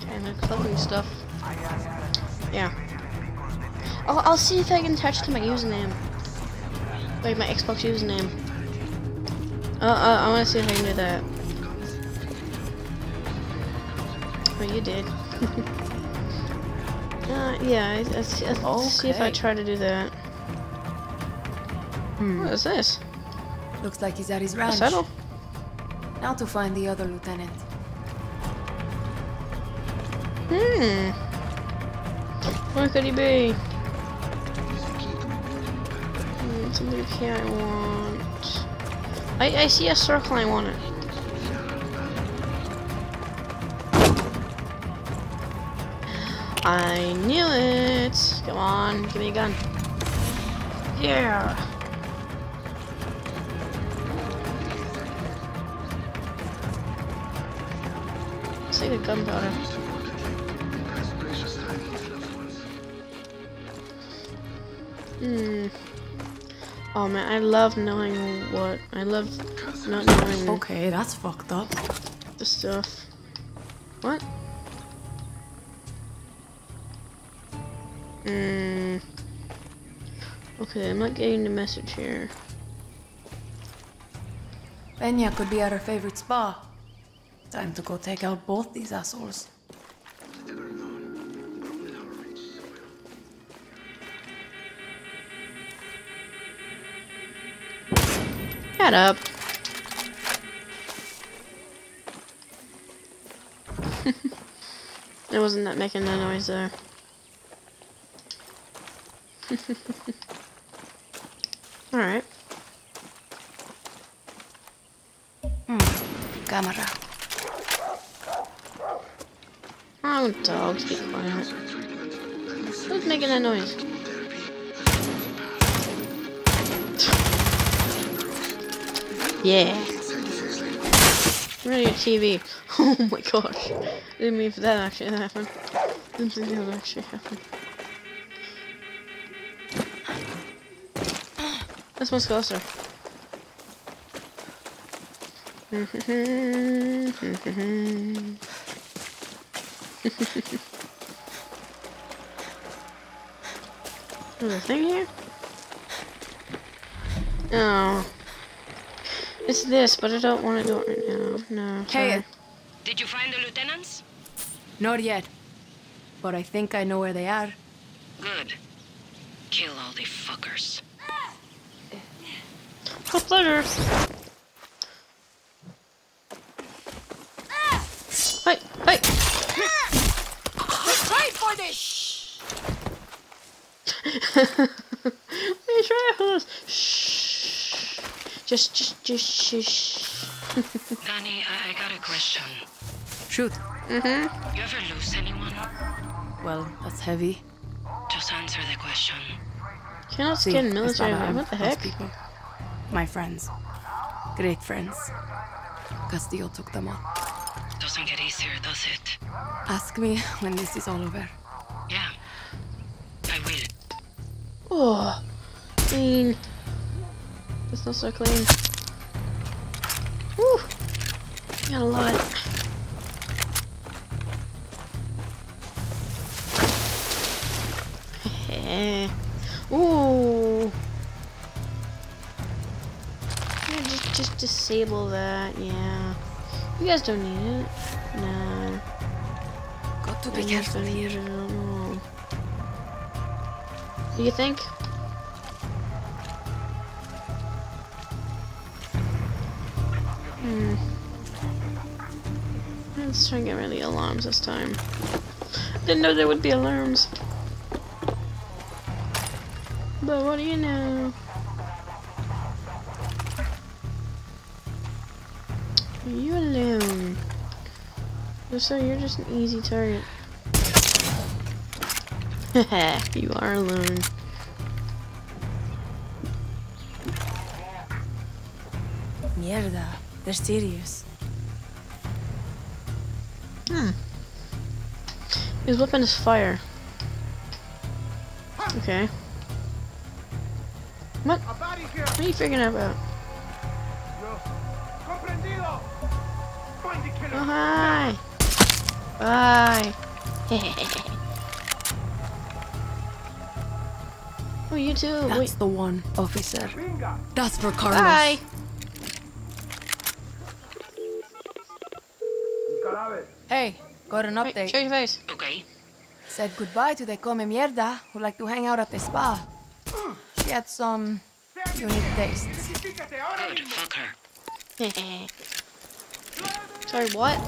Kind of clothing stuff. Yeah. I'll, I'll see if I can attach to my username. Like my Xbox username. Uh, uh, I want to see if I can do that. Oh, you did. uh, yeah, let's, let's see if I try to do that. Hmm. What is this? Looks like he's at his A ranch. settle? Now to find the other lieutenant. Hmm. Where could he be? Hmm, somebody here I want. I, I see a circle, I want it. I knew it! Come on, give me a gun. Yeah! Let's take a gunpowder. Hmm. Oh man, I love knowing what I love not knowing Okay, that's fucked up. the stuff. What? Hmm. Okay, I'm not getting the message here. Peña could be at her favorite spa. Time to go take out both these assholes. Shut up. it wasn't that making that noise there. Alright. Hmm. Camera. Oh, dogs, be quiet. Who's making that noise? Yeah. Your TV. Oh my gosh. Didn't mean for that actually to happen. Didn't think that would actually happen. This one's closer. There's a thing here? Oh. It's this, but I don't want to do it right now. No. Hey, sorry. Did you find the lieutenants? not yet. But I think I know where they are. Good. Kill all the fuckers. A pleasure. Hey, hey! Fight for this! Hey, try for this. Shh. Just, just, just, shush. Dani, I, I got a question. Shoot. Mm-hmm. You ever lose anyone? Well, that's heavy. Just answer the question. Cannot Sí, skin military. What the heck? people. My friends. Great friends. Castillo took them all. Doesn't get easier, does it? Ask me when this is all over. Yeah. I will. Oh, clean. It's not so clean. Woo! Got a love it. Ooh. Yeah, just, just disable that, yeah. You guys don't need it. No. Got to be careful here. you think? Hmm. Let's try and get rid of the alarms this time. Didn't know there would be alarms. But what do you know? Are you alone? So you're just an easy target. you are alone. They're serious. Hmm. His weapon is fire. Okay. What? What are you figuring out about? Oh, hi. Bye. oh, you too. That's Wait. the one, officer. That's for Carlos. Bye. Got an update. Show your face. Okay. Said goodbye to the come mierda who like to hang out at the spa. She had some unique tastes. Good. Fuck her. Sorry, what?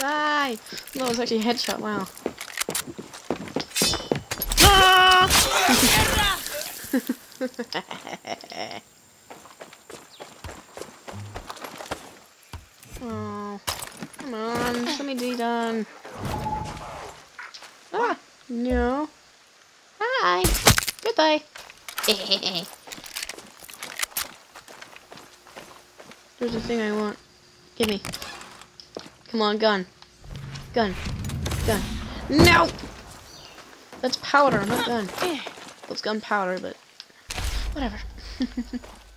Bye. No, it was actually a headshot. Wow. Ah! oh, come on, let me be done. Ah, no. Hi. Goodbye. There's a thing I want. Give me. Come on, gun. Gun. Gun. No! That's powder, not gun. Well, it's gunpowder, but whatever.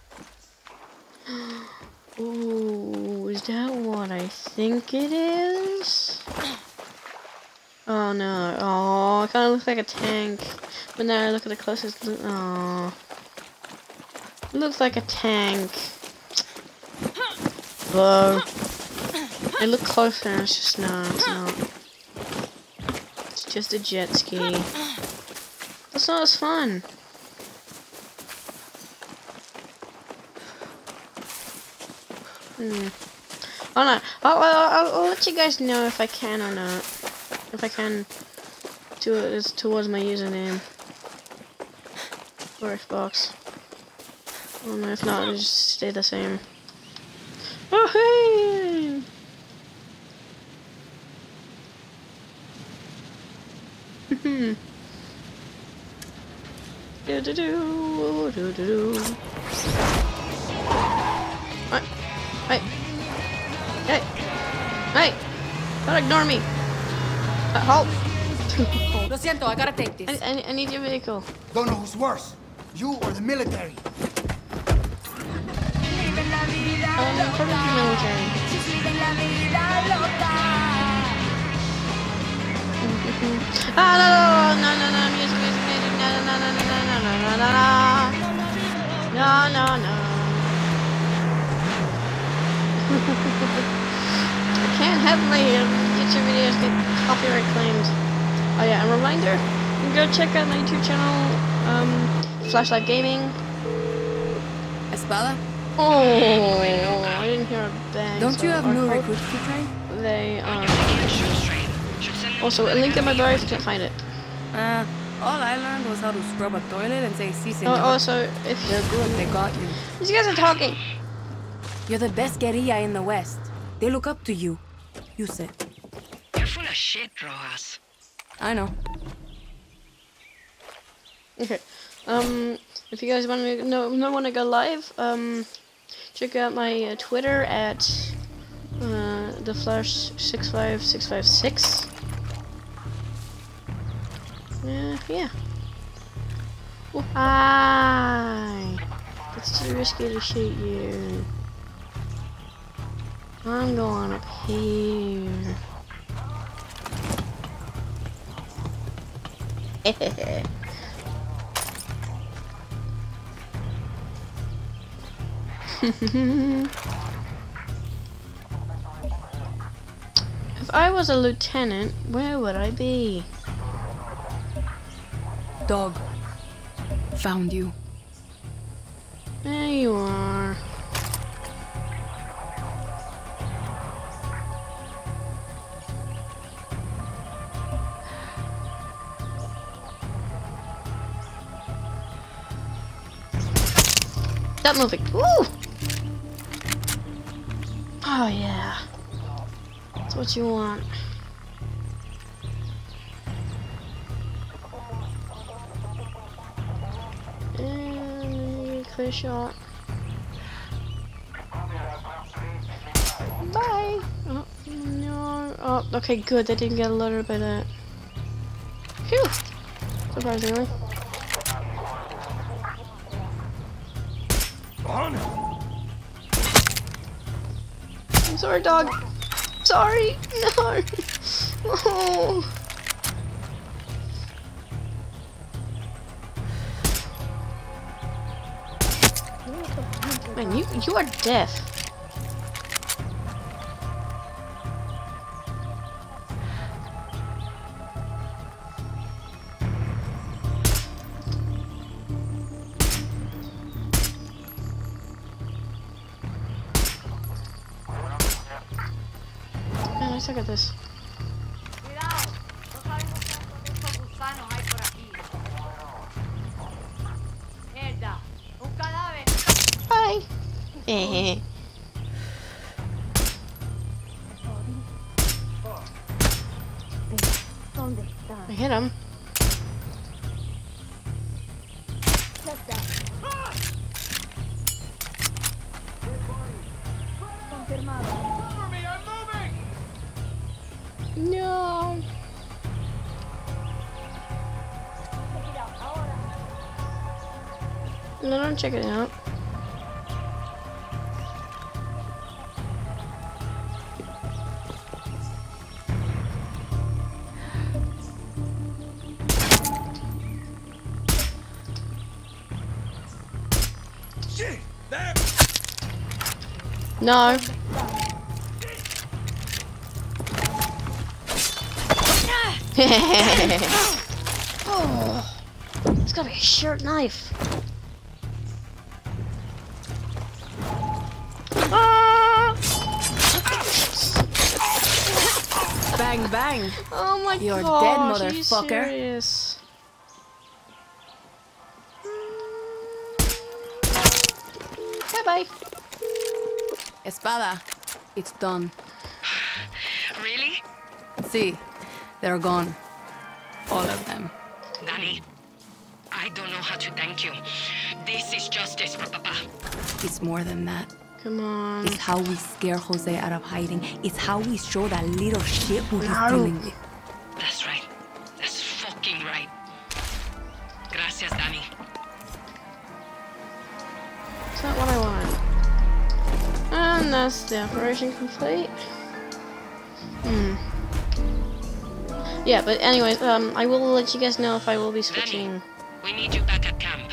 Ooh, is that what I think it is? Oh no. Oh, it kind of looks like a tank. But now I look at the closest. Oh. It looks like a tank. Whoa. I look closer and it's just not. It's not. It's just a jet ski. That's not as fun. Hmm. No. I'll, I'll, I'll, let you guys know if I can or not. If I can do it towards my username. Or Xbox. Oh if not, it'll just stay the same. Oh, hey! Do do do do do do. Don't ignore me! Uh, halt! Lo siento, I gotta take this. I, I, I need your vehicle. Don't know who's worse, you or the military. Um, probably the military. Ah, no, no, no, no, music, music, music, no, no, no, no, no, no, no, no, no, no, no, no. I can't have my um, YouTube videos get copyright claimed. Oh yeah, a reminder, you can go check out my YouTube channel, um, Flashlight Gaming. Espada? Oh, I didn't hear a bang. Don't so you have no recruits to train? They, um... Also, a link in my bio if you can't find it. Uh, all I learned was how to scrub a toilet and say si Oh, also, if They're good, they got you. These guys are talking. You're the best guerrilla in the West. They look up to you. You said. You're full of shit, Rojas. I know. Okay. Um, if you guys want to know, no want to go live, um, check out my uh, Twitter at uh, the Flash six five six five six. Uh, yeah. Oh, hi. It's too risky to shoot you. I'm going up here. if I was a lieutenant, where would I be? Dog. Found you. There you are. Stop moving. Woo! Oh yeah. That's what you want. And clear shot. Bye. Oh, no. Oh, okay, good. I didn't get alerted by that. Phew. Surprisingly. Dog. Sorry. No. Oh. Man, you you are deaf. Check it out. No. oh, it's gotta be a sharp knife. Bang bang. Oh my You're gosh, dead, are you motherfucker. serious? Bye bye. Espada, it's done. Really? See, they're gone. All of them. Dani, I don't know how to thank you. This is justice for Papa. It's more than that. Come on. It's how we scare Jose out of hiding. It's how we show that little shit who he's Claro. dealing with. That's right. That's fucking right. Gracias, Dani. Is that what I want? And that's the operation complete. Hmm. Yeah, but anyways, um, I will let you guys know if I will be switching. We need you back at camp.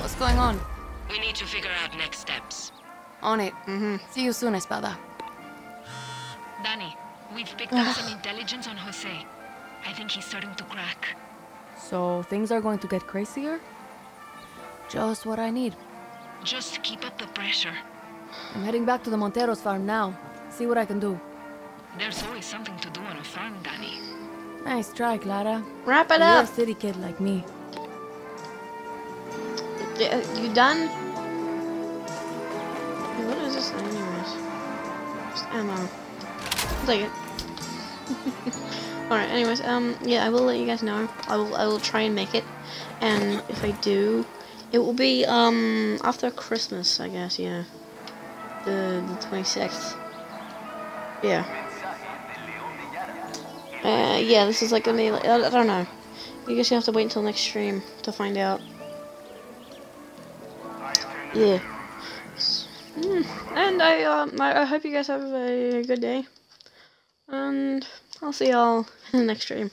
What's going on? On it. Mm-hmm. See you soon, Espada. Dani, we've picked up some intelligence on Jose. I think he's starting to crack. So things are going to get crazier? Just what I need. Just keep up the pressure. I'm heading back to the Monteros farm now. See what I can do. There's always something to do on a farm, Dani. Nice try, Clara. Wrap it up. You're up. a city kid like me. D- uh, You done? Ammo. I'll take it. Alright, anyways, um, yeah, I will let you guys know. I will, I will try and make it. And if I do, it will be, um, after Christmas, I guess, yeah. The, the 26th. Yeah. Uh, yeah, this is like gonna be, like, I, I don't know. You guys you have to wait until next stream to find out. Yeah. Mm, And I, um, I, I hope you guys have a good day. And I'll see y'all in the next stream.